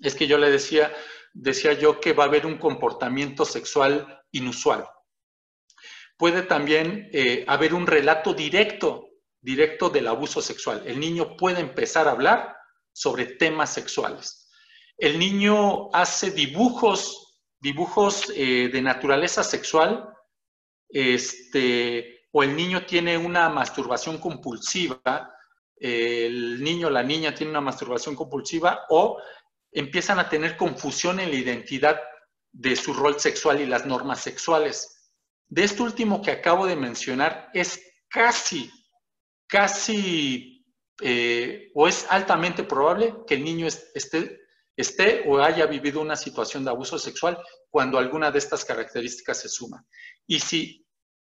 es que yo le decía, decía yo que va a haber un comportamiento sexual inusual. Puede también eh, haber un relato directo, directo del abuso sexual. El niño puede empezar a hablar sobre temas sexuales. El niño hace dibujos, dibujos eh, de naturaleza sexual, este, o el niño tiene una masturbación compulsiva, el niño o la niña tiene una masturbación compulsiva, o empiezan a tener confusión en la identidad de su rol sexual y las normas sexuales. De esto último que acabo de mencionar, es casi, casi, eh, o es altamente probable que el niño esté, esté o haya vivido una situación de abuso sexual cuando alguna de estas características se suma. Y si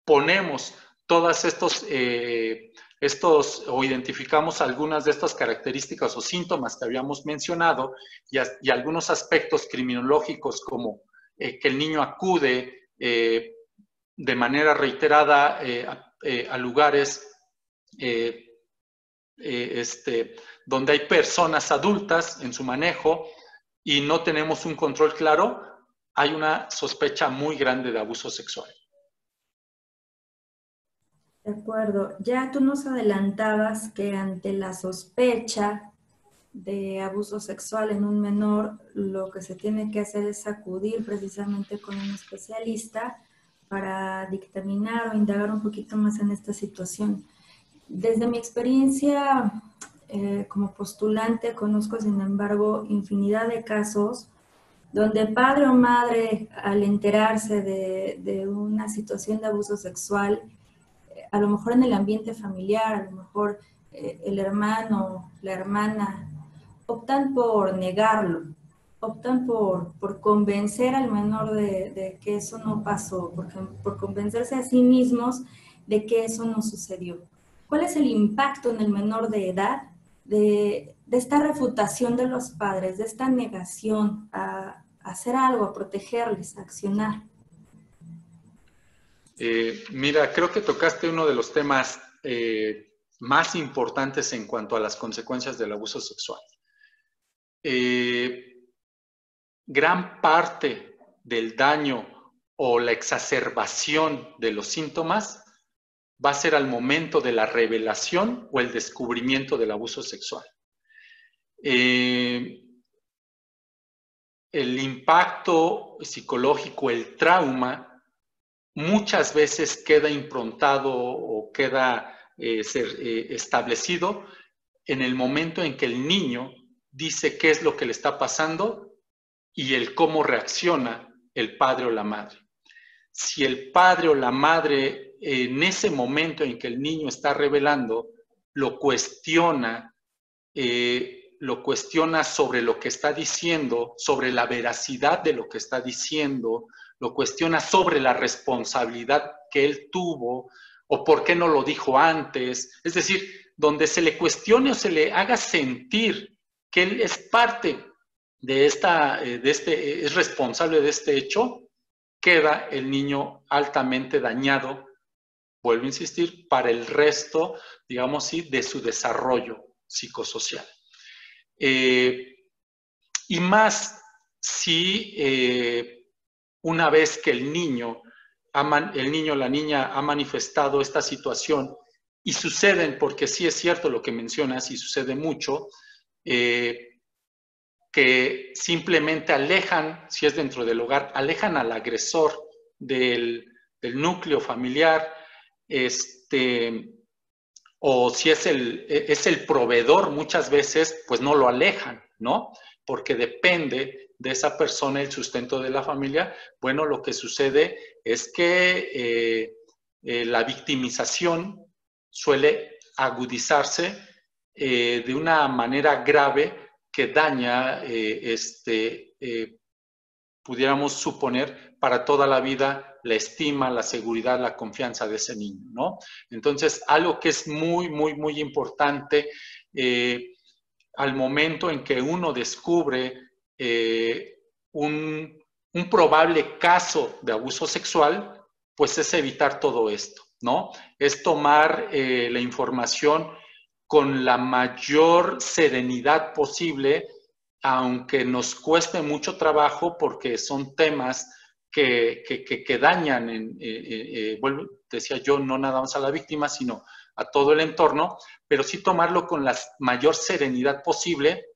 ponemos todas estos eh, estos o identificamos algunas de estas características o síntomas que habíamos mencionado y, algunos aspectos criminológicos como eh, que el niño acude eh, de manera reiterada eh, a, lugares este, donde hay personas adultas en su manejo y no tenemos un control claro, hay una sospecha muy grande de abuso sexual. De acuerdo. Ya tú nos adelantabas que ante la sospecha de abuso sexual en un menor, lo que se tiene que hacer es acudir precisamente con un especialista para dictaminar o indagar un poquito más en esta situación. Desde mi experiencia eh, como postulante, conozco, sin embargo, infinidad de casos donde padre o madre, al enterarse de, de una situación de abuso sexual, a lo mejor en el ambiente familiar, a lo mejor eh, el hermano, la hermana, optan por negarlo, optan por, por convencer al menor de, que eso no pasó, por, por convencerse a sí mismos de que eso no sucedió. ¿Cuál es el impacto en el menor de edad de, esta refutación de los padres, de esta negación a hacer algo, a protegerles, a accionar? Eh, mira, creo que tocaste uno de los temas eh, más importantes en cuanto a las consecuencias del abuso sexual. Eh, gran parte del daño o la exacerbación de los síntomas va a ser al momento de la revelación o el descubrimiento del abuso sexual. el impacto psicológico, el trauma, muchas veces queda improntado o queda eh, eh, establecido en el momento en que el niño dice qué es lo que le está pasando y el cómo reacciona el padre o la madre. Si el padre o la madre en ese momento en que el niño está revelando lo cuestiona, eh, lo cuestiona sobre lo que está diciendo, sobre la veracidad de lo que está diciendo, lo cuestiona sobre la responsabilidad que él tuvo o por qué no lo dijo antes. Es decir, donde se le cuestione o se le haga sentir que él es parte de esta, eh, de este, es responsable de este hecho, queda el niño altamente dañado, vuelvo a insistir, para el resto, digamos así, de su desarrollo psicosocial. Eh, y más si eh, una vez que el niño, el niño o la niña ha manifestado esta situación y suceden, porque sí es cierto lo que mencionas y sucede mucho, eh, que simplemente alejan, si es dentro del hogar, alejan al agresor del, núcleo familiar, este, o si es el, es el proveedor, muchas veces, pues no lo alejan, ¿no? Porque depende de esa persona, el sustento de la familia, bueno, lo que sucede es que eh, eh, la victimización suele agudizarse eh, de una manera grave que daña, este, pudiéramos suponer, para toda la vida la estima, la seguridad, la confianza de ese niño, ¿no? Entonces, algo que es muy, muy, muy importante al momento en que uno descubre eh, un, probable caso de abuso sexual, pues es evitar todo esto, ¿no? Es tomar eh, la información con la mayor serenidad posible, aunque nos cueste mucho trabajo porque son temas que, que, dañan, eh, decía yo, no nada más a la víctima, sino a todo el entorno, pero sí tomarlo con la mayor serenidad posible,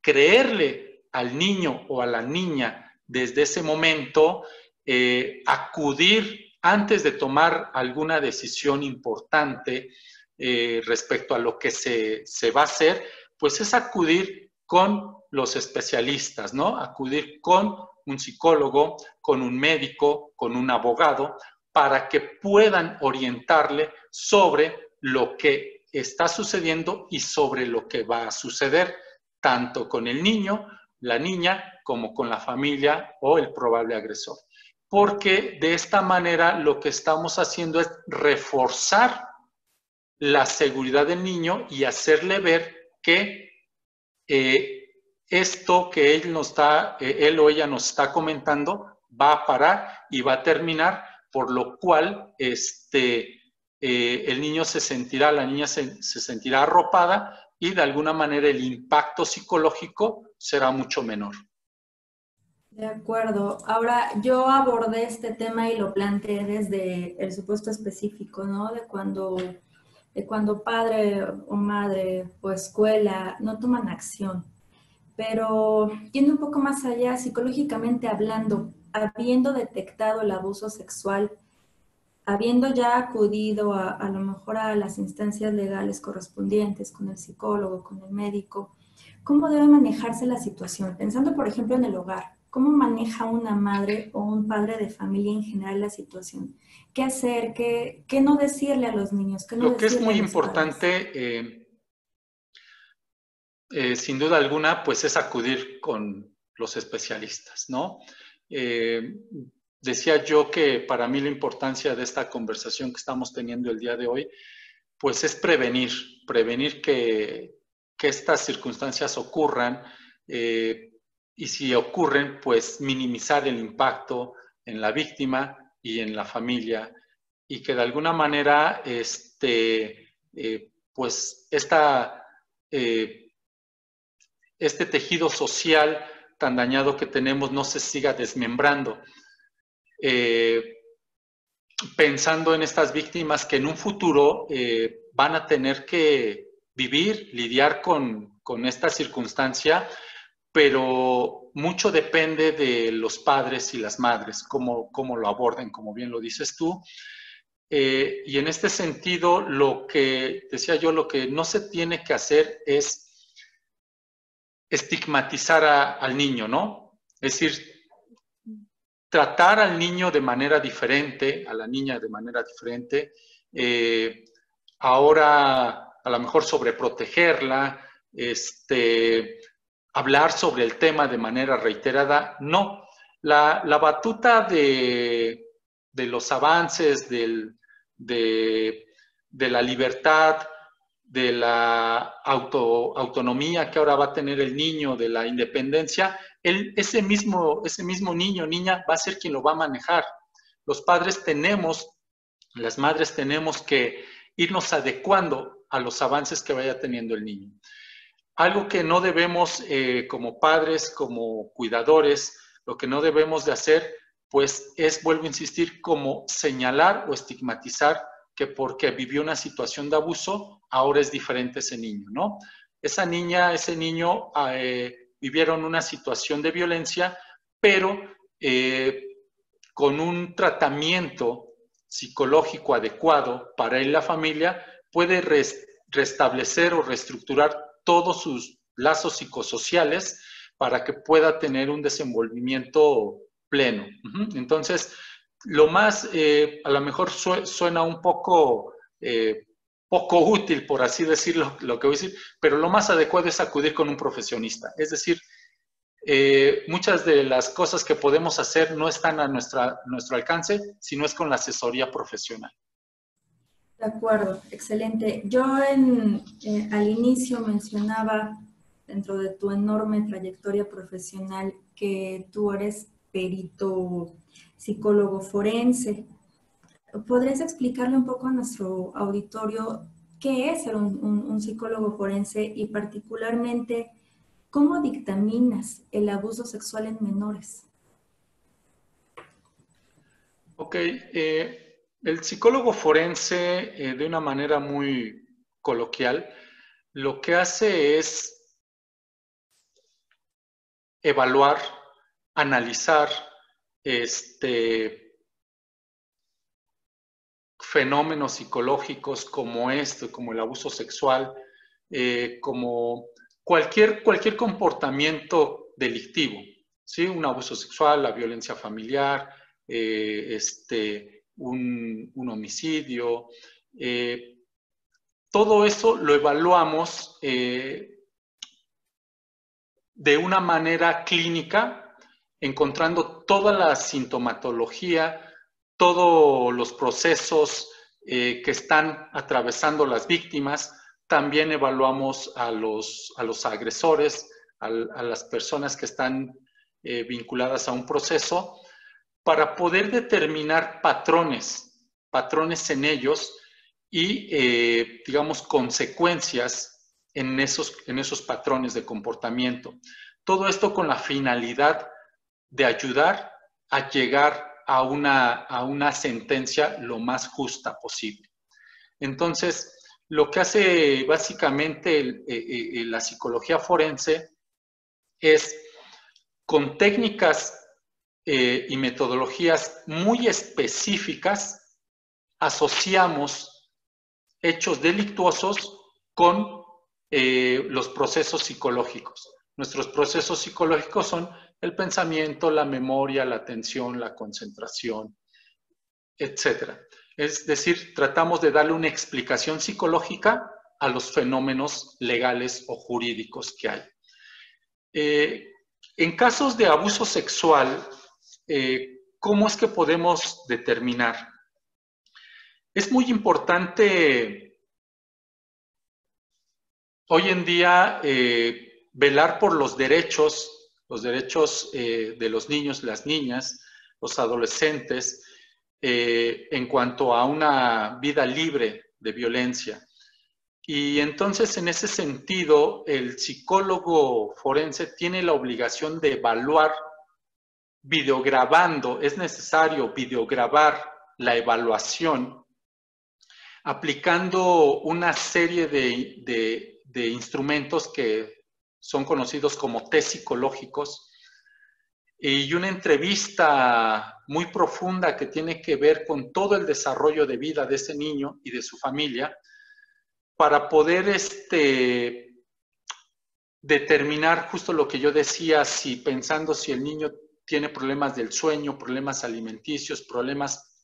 creerle al niño o a la niña desde ese momento, eh, acudir antes de tomar alguna decisión importante eh, respecto a lo que se, se, va a hacer, pues es acudir con los especialistas, ¿no? Acudir con un psicólogo, con un médico, con un abogado, para que puedan orientarle sobre lo que está sucediendo y sobre lo que va a suceder, tanto con el niño, la niña, como con la familia o el probable agresor. Porque de esta manera lo que estamos haciendo es reforzar la seguridad del niño y hacerle ver que eh, esto que él, nos está, eh, él o ella nos está comentando va a parar y va a terminar por lo cual este, eh, el niño se sentirá, la niña se, sentirá arropada y de alguna manera el impacto psicológico será mucho menor. De acuerdo. Ahora, yo abordé este tema y lo planteé desde el supuesto específico, ¿no? De cuando, de cuando padre o madre o escuela no toman acción. Pero yendo un poco más allá, psicológicamente hablando, habiendo detectado el abuso sexual, habiendo ya acudido a, a, lo mejor a las instancias legales correspondientes con el psicólogo, con el médico, ¿cómo debe manejarse la situación? Pensando, por ejemplo, en el hogar, ¿cómo maneja una madre o un padre de familia en general la situación? ¿Qué hacer? ¿Qué, qué no decirle a los niños? ¿Qué no lo que es muy importante, eh, eh, sin duda alguna, pues es acudir con los especialistas, ¿no? Eh, decía yo que para mí la importancia de esta conversación que estamos teniendo el día de hoy, pues es prevenir, prevenir que, estas circunstancias ocurran eh, y si ocurren, pues minimizar el impacto en la víctima y en la familia y que de alguna manera, este, eh, pues esta, este tejido social tan dañado que tenemos no se siga desmembrando. Eh, pensando en estas víctimas que en un futuro eh, van a tener que vivir, lidiar con, esta circunstancia, pero mucho depende de los padres y las madres, cómo, cómo lo aborden, como bien lo dices tú. Eh, y en este sentido, lo que decía yo, lo que no se tiene que hacer es estigmatizar al niño, ¿no? Es decir, tratar al niño de manera diferente, a la niña de manera diferente, eh, ahora a lo mejor sobreprotegerla, este, hablar sobre el tema de manera reiterada, no. La, batuta de, los avances, de, de la libertad, de la auto, autonomía que ahora va a tener el niño, de la independencia, él, ese, mismo, ese mismo niño, niña, va a ser quien lo va a manejar. Los padres tenemos, las madres tenemos que irnos adecuando a los avances que vaya teniendo el niño. Algo que no debemos eh, como padres, como cuidadores, lo que no debemos de hacer, pues es, vuelvo a insistir, como señalar o estigmatizar que porque vivió una situación de abuso, ahora es diferente ese niño, ¿no? Esa niña, ese niño eh, vivieron una situación de violencia, pero eh, con un tratamiento psicológico adecuado para él la familia, puede restablecer o reestructurar todos sus lazos psicosociales para que pueda tener un desenvolvimiento pleno. Entonces, lo más, eh, a lo mejor suena un poco, eh, poco útil, por así decirlo, lo que voy a decir, pero lo más adecuado es acudir con un profesionista. Es decir, eh, muchas de las cosas que podemos hacer no están a nuestro alcance, sino es con la asesoría profesional. De acuerdo, excelente. Yo al inicio mencionaba dentro de tu enorme trayectoria profesional que tú eres perito psicólogo forense. ¿podrías explicarle un poco a nuestro auditorio qué es ser un, psicólogo forense y particularmente cómo dictaminas el abuso sexual en menores? Ok, eh, el psicólogo forense, eh, de una manera muy coloquial, lo que hace es evaluar, analizar este, fenómenos psicológicos como este, como el abuso sexual, eh, como cualquier, cualquier comportamiento delictivo, ¿sí? un abuso sexual, la violencia familiar, eh, este, un, homicidio. Eh, todo eso lo evaluamos de una manera clínica, encontrando toda la sintomatología, todos los procesos eh, que están atravesando las víctimas. También evaluamos a los, a los agresores, a, las personas que están eh, vinculadas a un proceso, para poder determinar patrones, patrones en ellos y, eh, digamos, consecuencias en esos, en esos patrones de comportamiento. Todo esto con la finalidad de ayudar a llegar a una, a una sentencia lo más justa posible. Entonces, lo que hace básicamente eh, eh, la psicología forense es con técnicas eh, y metodologías muy específicas, asociamos hechos delictuosos con eh, los procesos psicológicos. Nuestros procesos psicológicos son el pensamiento, la memoria, la atención, la concentración, etc. Es decir, tratamos de darle una explicación psicológica a los fenómenos legales o jurídicos que hay. Eh, en casos de abuso sexual, eh, ¿cómo es que podemos determinar? Es muy importante hoy en día eh, velar por los derechos, los derechos eh, de los niños, las niñas, los adolescentes, en cuanto a una vida libre de violencia. Y entonces, en ese sentido, el psicólogo forense tiene la obligación de evaluar videograbando, es necesario videograbar la evaluación aplicando una serie de, de instrumentos que son conocidos como test psicológicos y una entrevista muy profunda que tiene que ver con todo el desarrollo de vida de ese niño y de su familia para poder este, determinar justo lo que yo decía, si pensando si el niño tiene problemas del sueño, problemas alimenticios, problemas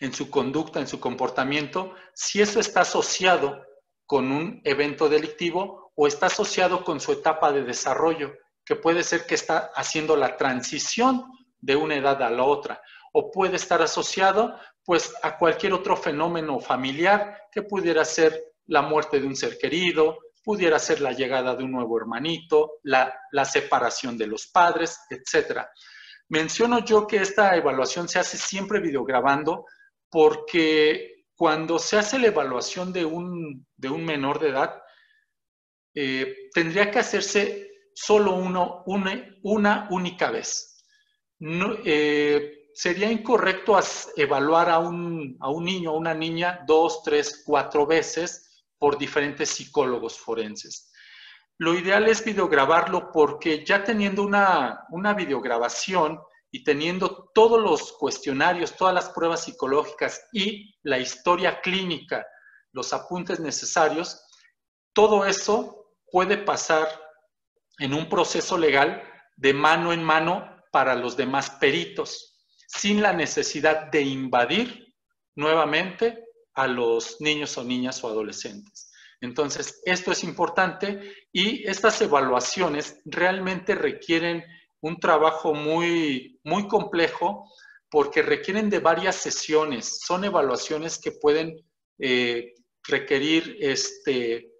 en su conducta, en su comportamiento, si eso está asociado con un evento delictivo o está asociado con su etapa de desarrollo, que puede ser que está haciendo la transición de una edad a la otra, o puede estar asociado pues a cualquier otro fenómeno familiar que pudiera ser la muerte de un ser querido, pudiera ser la llegada de un nuevo hermanito, la, la separación de los padres, etc. Menciono yo que esta evaluación se hace siempre videograbando porque cuando se hace la evaluación de un, menor de edad, eh, tendría que hacerse solo uno, una, única vez. Eh, sería incorrecto evaluar a un, a un niño o una niña dos, tres, cuatro veces por diferentes psicólogos forenses. Lo ideal es videograbarlo porque ya teniendo una, una videograbación, y teniendo todos los cuestionarios, todas las pruebas psicológicas y la historia clínica, los apuntes necesarios, todo eso puede pasar en un proceso legal de mano en mano para los demás peritos, sin la necesidad de invadir nuevamente a los niños o niñas o adolescentes. Entonces, esto es importante y estas evaluaciones realmente requieren un trabajo muy, muy complejo porque requieren de varias sesiones. Son evaluaciones que pueden eh, requerir este,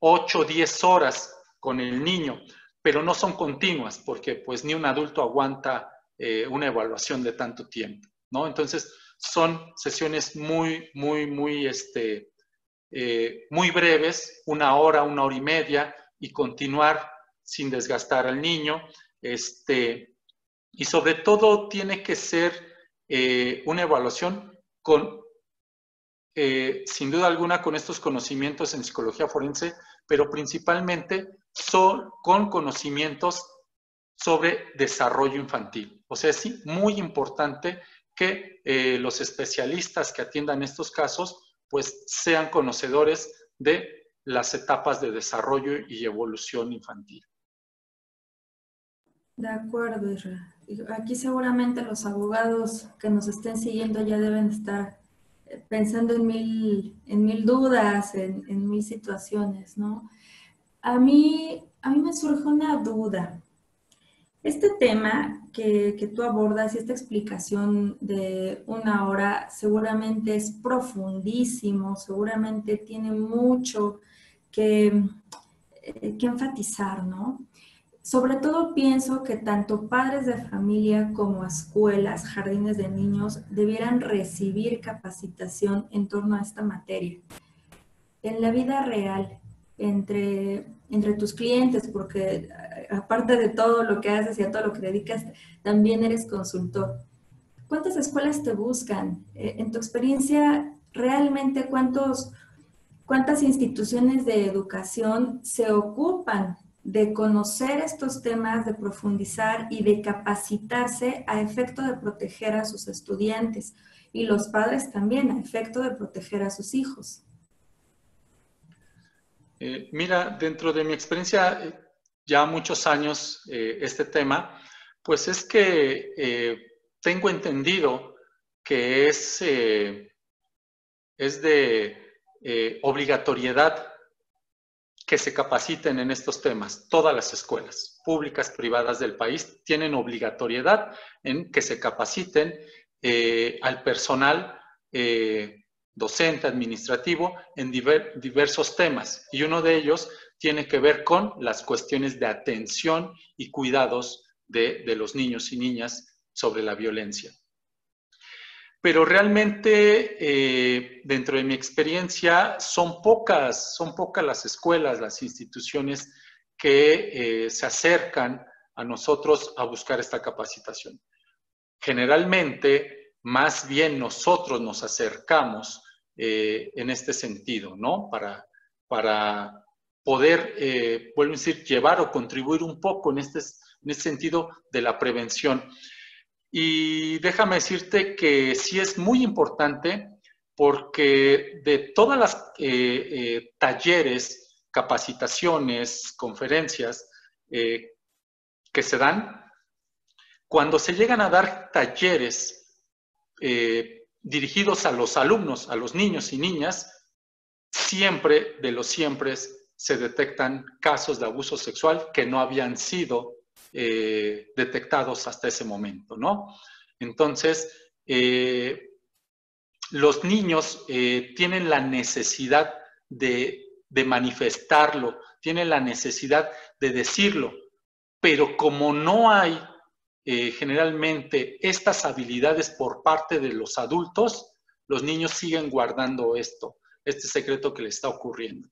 8 o 10 horas con el niño, pero no son continuas porque pues ni un adulto aguanta eh, una evaluación de tanto tiempo, ¿no? Entonces, son sesiones muy, muy, muy, este, eh, muy breves, una hora, una hora y media, y continuar sin desgastar al niño. Este, y sobre todo tiene que ser eh, una evaluación con, eh, sin duda alguna, con estos conocimientos en psicología forense, pero principalmente son, con conocimientos sobre desarrollo infantil. O sea, es muy importante que eh, los especialistas que atiendan estos casos, pues sean conocedores de las etapas de desarrollo y evolución infantil. De acuerdo. Aquí seguramente los abogados que nos estén siguiendo ya deben estar eh, pensando en mil, en mil dudas, en, en mil situaciones, ¿no? A mí, a mí me surge una duda. Este tema que, que, tú abordas y esta explicación de una hora seguramente es profundísimo, seguramente tiene mucho que, eh, que enfatizar, ¿no? Sobre todo pienso que tanto padres de familia como escuelas, jardines de niños debieran recibir capacitación en torno a esta materia. En la vida real, entre, entre tus clientes, porque eh, aparte de todo lo que haces y a todo lo que dedicas, también eres consultor. ¿Cuántas escuelas te buscan? Eh, en tu experiencia, realmente cuántos, cuántas instituciones de educación se ocupan de conocer estos temas, de profundizar y de capacitarse a efecto de proteger a sus estudiantes y los padres también a efecto de proteger a sus hijos. Eh, mira, dentro de mi experiencia, eh, ya muchos años, eh, este tema, pues es que tengo entendido que es, es de obligatoriedad que se capaciten en estos temas. Todas las escuelas públicas, privadas del país tienen obligatoriedad en que se capaciten al personal docente, administrativo, en diversos temas. Y uno de ellos tiene que ver con las cuestiones de atención y cuidados de, los niños y niñas sobre la violencia. Pero realmente, eh, dentro de mi experiencia, son pocas, son pocas las escuelas, las instituciones que eh, se acercan a nosotros a buscar esta capacitación. Generalmente, más bien nosotros nos acercamos eh, en este sentido, ¿no? Para, para poder, eh, vuelvo a decir, llevar o contribuir un poco en este, en este sentido de la prevención. Y déjame decirte que sí es muy importante porque de todas las eh, talleres, capacitaciones, conferencias que se dan, cuando se llegan a dar talleres dirigidos a los alumnos, a los niños y niñas, siempre, de los siempre, se detectan casos de abuso sexual que no habían sido eh, detectados hasta ese momento, ¿no? Entonces, eh, los niños tienen la necesidad de manifestarlo, tienen la necesidad de decirlo, pero como no hay eh, generalmente estas habilidades por parte de los adultos, los niños siguen guardando esto, este secreto que le está ocurriendo.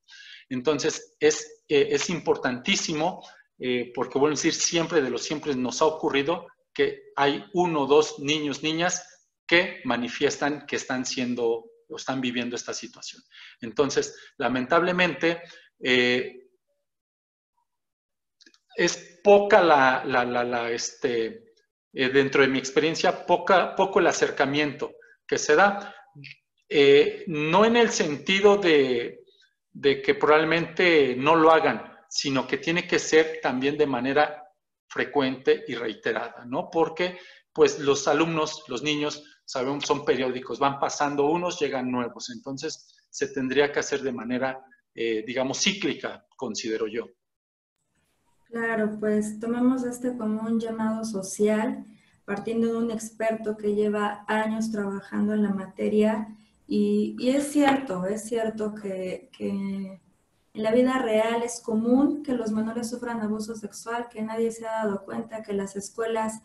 Entonces, es, eh, es importantísimo, eh, porque bueno decir, siempre de los siempre nos ha ocurrido que hay uno o dos niños, niñas que manifiestan que están siendo o están viviendo esta situación. Entonces, lamentablemente, es poca la, la, la, este, eh, dentro de mi experiencia, poca, poco el acercamiento que se da. Eh, no en el sentido de, que probablemente no lo hagan, sino que tiene que ser también de manera frecuente y reiterada, ¿no? Porque pues los alumnos, los niños, sabemos, son periódicos, van pasando unos, llegan nuevos, entonces se tendría que hacer de manera, eh, digamos, cíclica, considero yo. Claro, pues tomemos este como un llamado social, partiendo de un experto que lleva años trabajando en la materia. Y, es cierto, es cierto que, en la vida real es común que los menores sufran abuso sexual, que nadie se ha dado cuenta, que las escuelas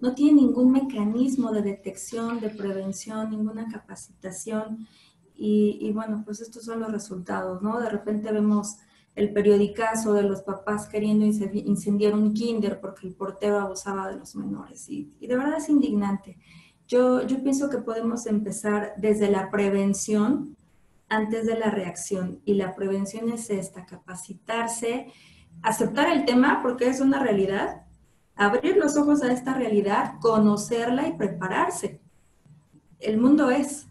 no tienen ningún mecanismo de detección, de prevención, ninguna capacitación. Y, y, bueno, pues estos son los resultados, ¿no? De repente vemos el periodicazo de los papás queriendo incendiar un kinder porque el portero abusaba de los menores. Y, y de verdad es indignante. Yo, yo pienso que podemos empezar desde la prevención antes de la reacción. Y la prevención es esta, capacitarse, aceptar el tema porque es una realidad, abrir los ojos a esta realidad, conocerla y prepararse. El mundo es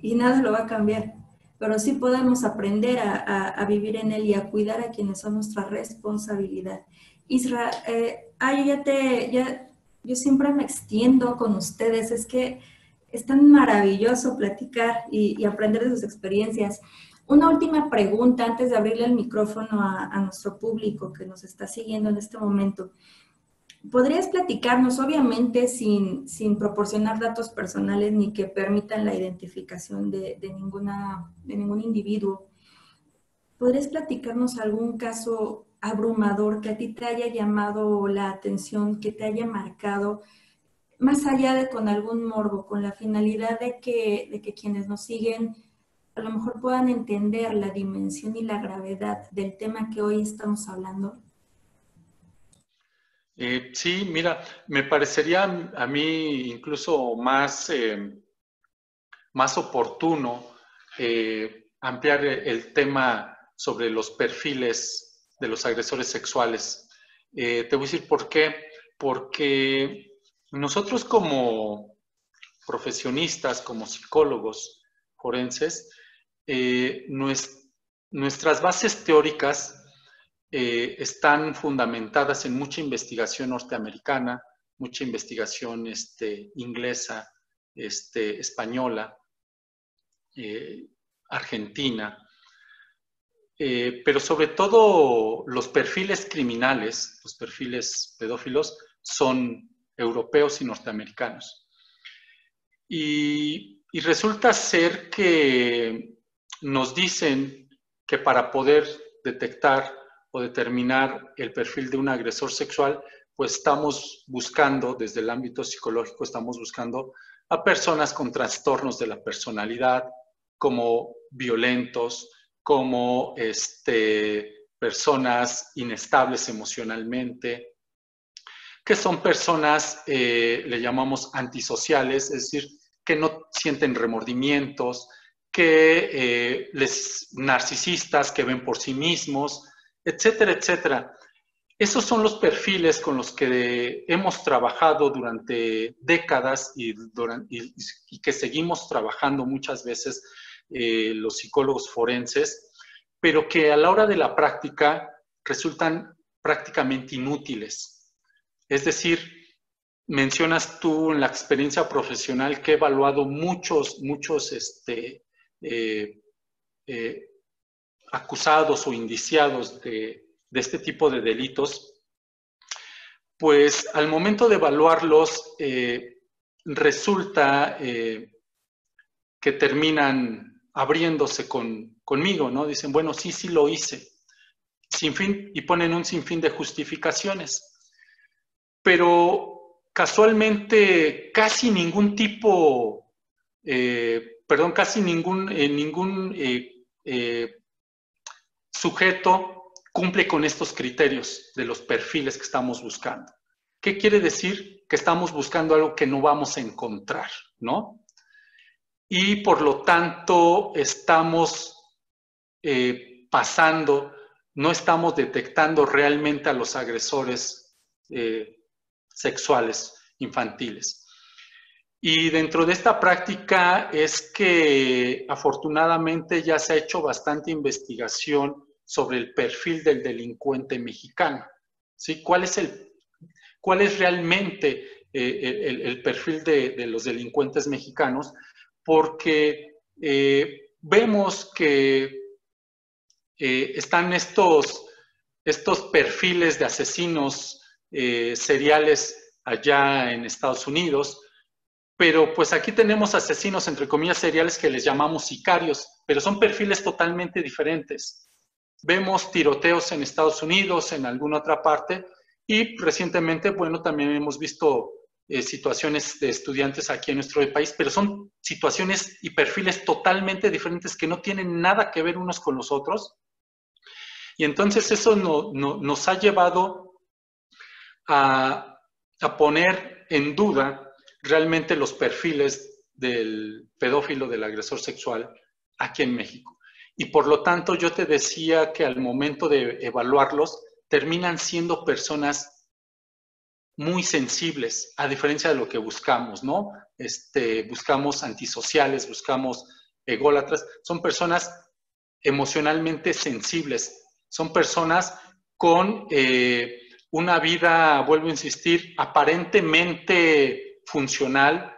y nada lo va a cambiar, pero sí podemos aprender a, vivir en él y a cuidar a quienes son nuestra responsabilidad. Isra, eh, ay, ya te, ya, yo siempre me extiendo con ustedes, es que es tan maravilloso platicar y, aprender de sus experiencias. Una última pregunta antes de abrirle el micrófono a, nuestro público que nos está siguiendo en este momento. ¿Podrías platicarnos, obviamente sin, sin proporcionar datos personales ni que permitan la identificación de, de, ninguna, de ningún individuo? ¿Podrías platicarnos algún caso abrumador que a ti te haya llamado la atención, que te haya marcado, más allá de con algún morbo, con la finalidad de que, de que quienes nos siguen a lo mejor puedan entender la dimensión y la gravedad del tema que hoy estamos hablando? Eh, sí, mira, me parecería a mí incluso más, eh, más oportuno eh, ampliar el tema sobre los perfiles de los agresores sexuales. te voy a decir por qué. Porque nosotros como profesionistas, como psicólogos forenses, nuestras bases teóricas eh, están fundamentadas en mucha investigación norteamericana, mucha investigación este, inglesa, este, española, eh, argentina, eh, pero sobre todo los perfiles criminales, los perfiles pedófilos, son europeos y norteamericanos. y resulta ser que nos dicen que para poder detectar o determinar el perfil de un agresor sexual, pues estamos buscando, desde el ámbito psicológico, estamos buscando a personas con trastornos de la personalidad, como violentos, como este, personas inestables emocionalmente, que son personas, eh, le llamamos antisociales, es decir, que no sienten remordimientos, que eh, les narcisistas que ven por sí mismos, etcétera, etcétera. Esos son los perfiles con los que hemos trabajado durante décadas y, que seguimos trabajando muchas veces eh, los psicólogos forenses, pero que a la hora de la práctica resultan prácticamente inútiles. Es decir, mencionas tú en la experiencia profesional que he evaluado muchos, muchos este, eh, eh, acusados o indiciados de, este tipo de delitos, pues al momento de evaluarlos eh, resulta eh, que terminan abriéndose conmigo, ¿no? Dicen, bueno, sí, sí lo hice, sin fin, y ponen un sinfín de justificaciones. Pero casualmente casi ningún tipo, eh, perdón, casi ningún, ningún sujeto cumple con estos criterios de los perfiles que estamos buscando. ¿Qué quiere decir? Que estamos buscando algo que no vamos a encontrar, ¿no? Y por lo tanto estamos eh, pasando, no estamos detectando realmente a los agresores eh, sexuales infantiles. Y dentro de esta práctica es que afortunadamente ya se ha hecho bastante investigación sobre el perfil del delincuente mexicano. ¿sí? ¿Cuál, es el, cuál es realmente eh, el, perfil de, los delincuentes mexicanos? Porque eh, vemos que eh, están estos, estos perfiles de asesinos seriales allá en Estados Unidos, pero pues aquí tenemos asesinos, entre comillas, seriales que les llamamos sicarios, pero son perfiles totalmente diferentes. Vemos tiroteos en Estados Unidos, en alguna otra parte, y recientemente, bueno, también hemos visto eh, situaciones de estudiantes aquí en nuestro país, pero son situaciones y perfiles totalmente diferentes que no tienen nada que ver unos con los otros. Y entonces eso nos ha llevado a, a poner en duda realmente los perfiles del pedófilo, del agresor sexual aquí en México. Y por lo tanto yo te decía que al momento de evaluarlos terminan siendo personas muy sensibles, a diferencia de lo que buscamos, ¿no? Este, buscamos antisociales, buscamos ególatras, son personas emocionalmente sensibles, son personas con eh, una vida, vuelvo a insistir, aparentemente funcional,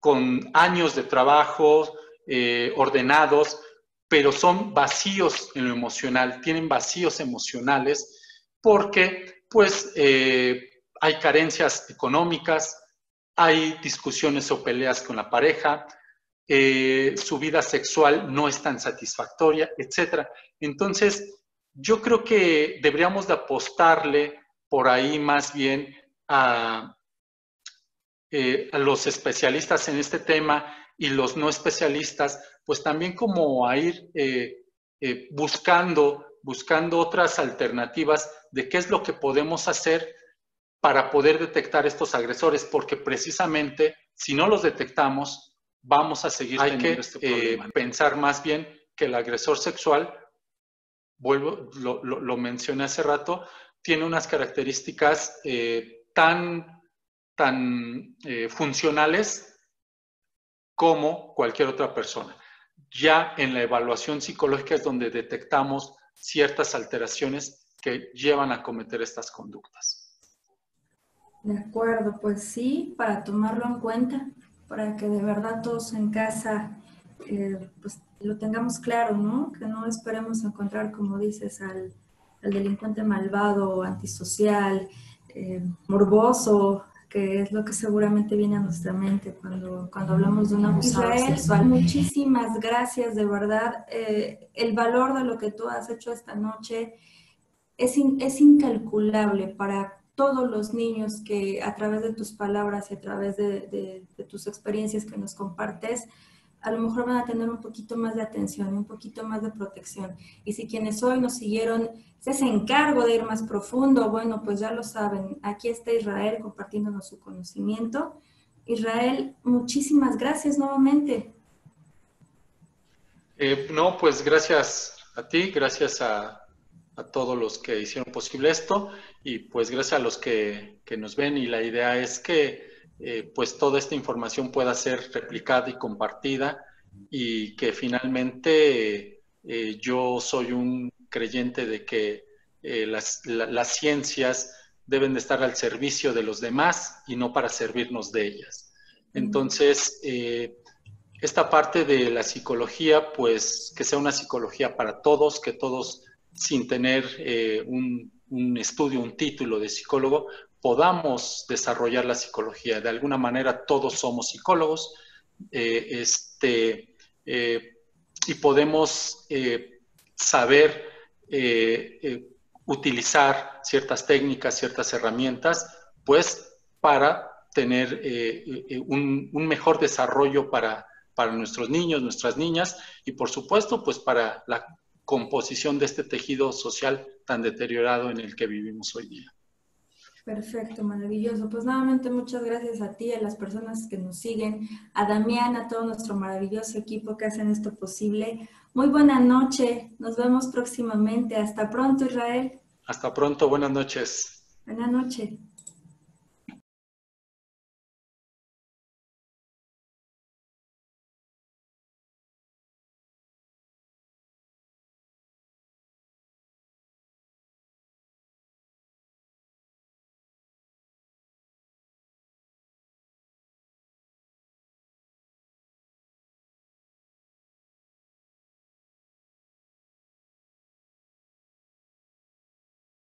con años de trabajo eh, ordenados, pero son vacíos en lo emocional, tienen vacíos emocionales porque pues eh, hay carencias económicas, hay discusiones o peleas con la pareja, eh, su vida sexual no es tan satisfactoria, etc. Entonces, yo creo que deberíamos de apostarle por ahí más bien a, eh, los especialistas en este tema y los no especialistas, pues también como a ir eh, eh, buscando, buscando otras alternativas de qué es lo que podemos hacer para poder detectar estos agresores, porque precisamente si no los detectamos, vamos a seguir Hay teniendo que, este pensar más bien que el agresor sexual, vuelvo, lo, lo mencioné hace rato, tiene unas características eh, tan, tan eh, funcionales como cualquier otra persona. Ya en la evaluación psicológica es donde detectamos ciertas alteraciones que llevan a cometer estas conductas. De acuerdo, pues sí, para tomarlo en cuenta, para que de verdad todos en casa eh, pues lo tengamos claro, ¿no? Que no esperemos encontrar, como dices, al, el delincuente malvado, antisocial, eh, morboso, que es lo que seguramente viene a nuestra mente cuando, cuando hablamos de una abusador sexual. Muchísimas gracias, de verdad. Eh, el valor de lo que tú has hecho esta noche es, es incalculable para todos los niños que a través de tus palabras y a través de, de tus experiencias que nos compartes, a lo mejor van a tener un poquito más de atención, un poquito más de protección. Y si quienes hoy nos siguieron se encargo de ir más profundo, bueno, pues ya lo saben, aquí está Israel compartiéndonos su conocimiento. Israel, muchísimas gracias nuevamente. Eh, no, pues gracias a ti, gracias a, todos los que hicieron posible esto y pues gracias a los que, que nos ven y la idea es que eh, pues toda esta información pueda ser replicada y compartida y que finalmente eh, yo soy un creyente de que eh, las, ciencias deben de estar al servicio de los demás y no para servirnos de ellas. Entonces, esta parte de la psicología, pues que sea una psicología para todos, que todos sin tener un, un, estudio, un título de psicólogo, podamos desarrollar la psicología. De alguna manera todos somos psicólogos eh, este, eh, y podemos eh, saber utilizar ciertas técnicas, ciertas herramientas, pues para tener un, un, mejor desarrollo para, para nuestros niños, nuestras niñas y por supuesto pues para la composición de este tejido social tan deteriorado en el que vivimos hoy día. Perfecto, maravilloso. Pues nuevamente muchas gracias a ti, a las personas que nos siguen, a Damián, a todo nuestro maravilloso equipo que hacen esto posible. Muy buena noche, nos vemos próximamente. Hasta pronto, Israel. Hasta pronto, buenas noches. Buenas noches.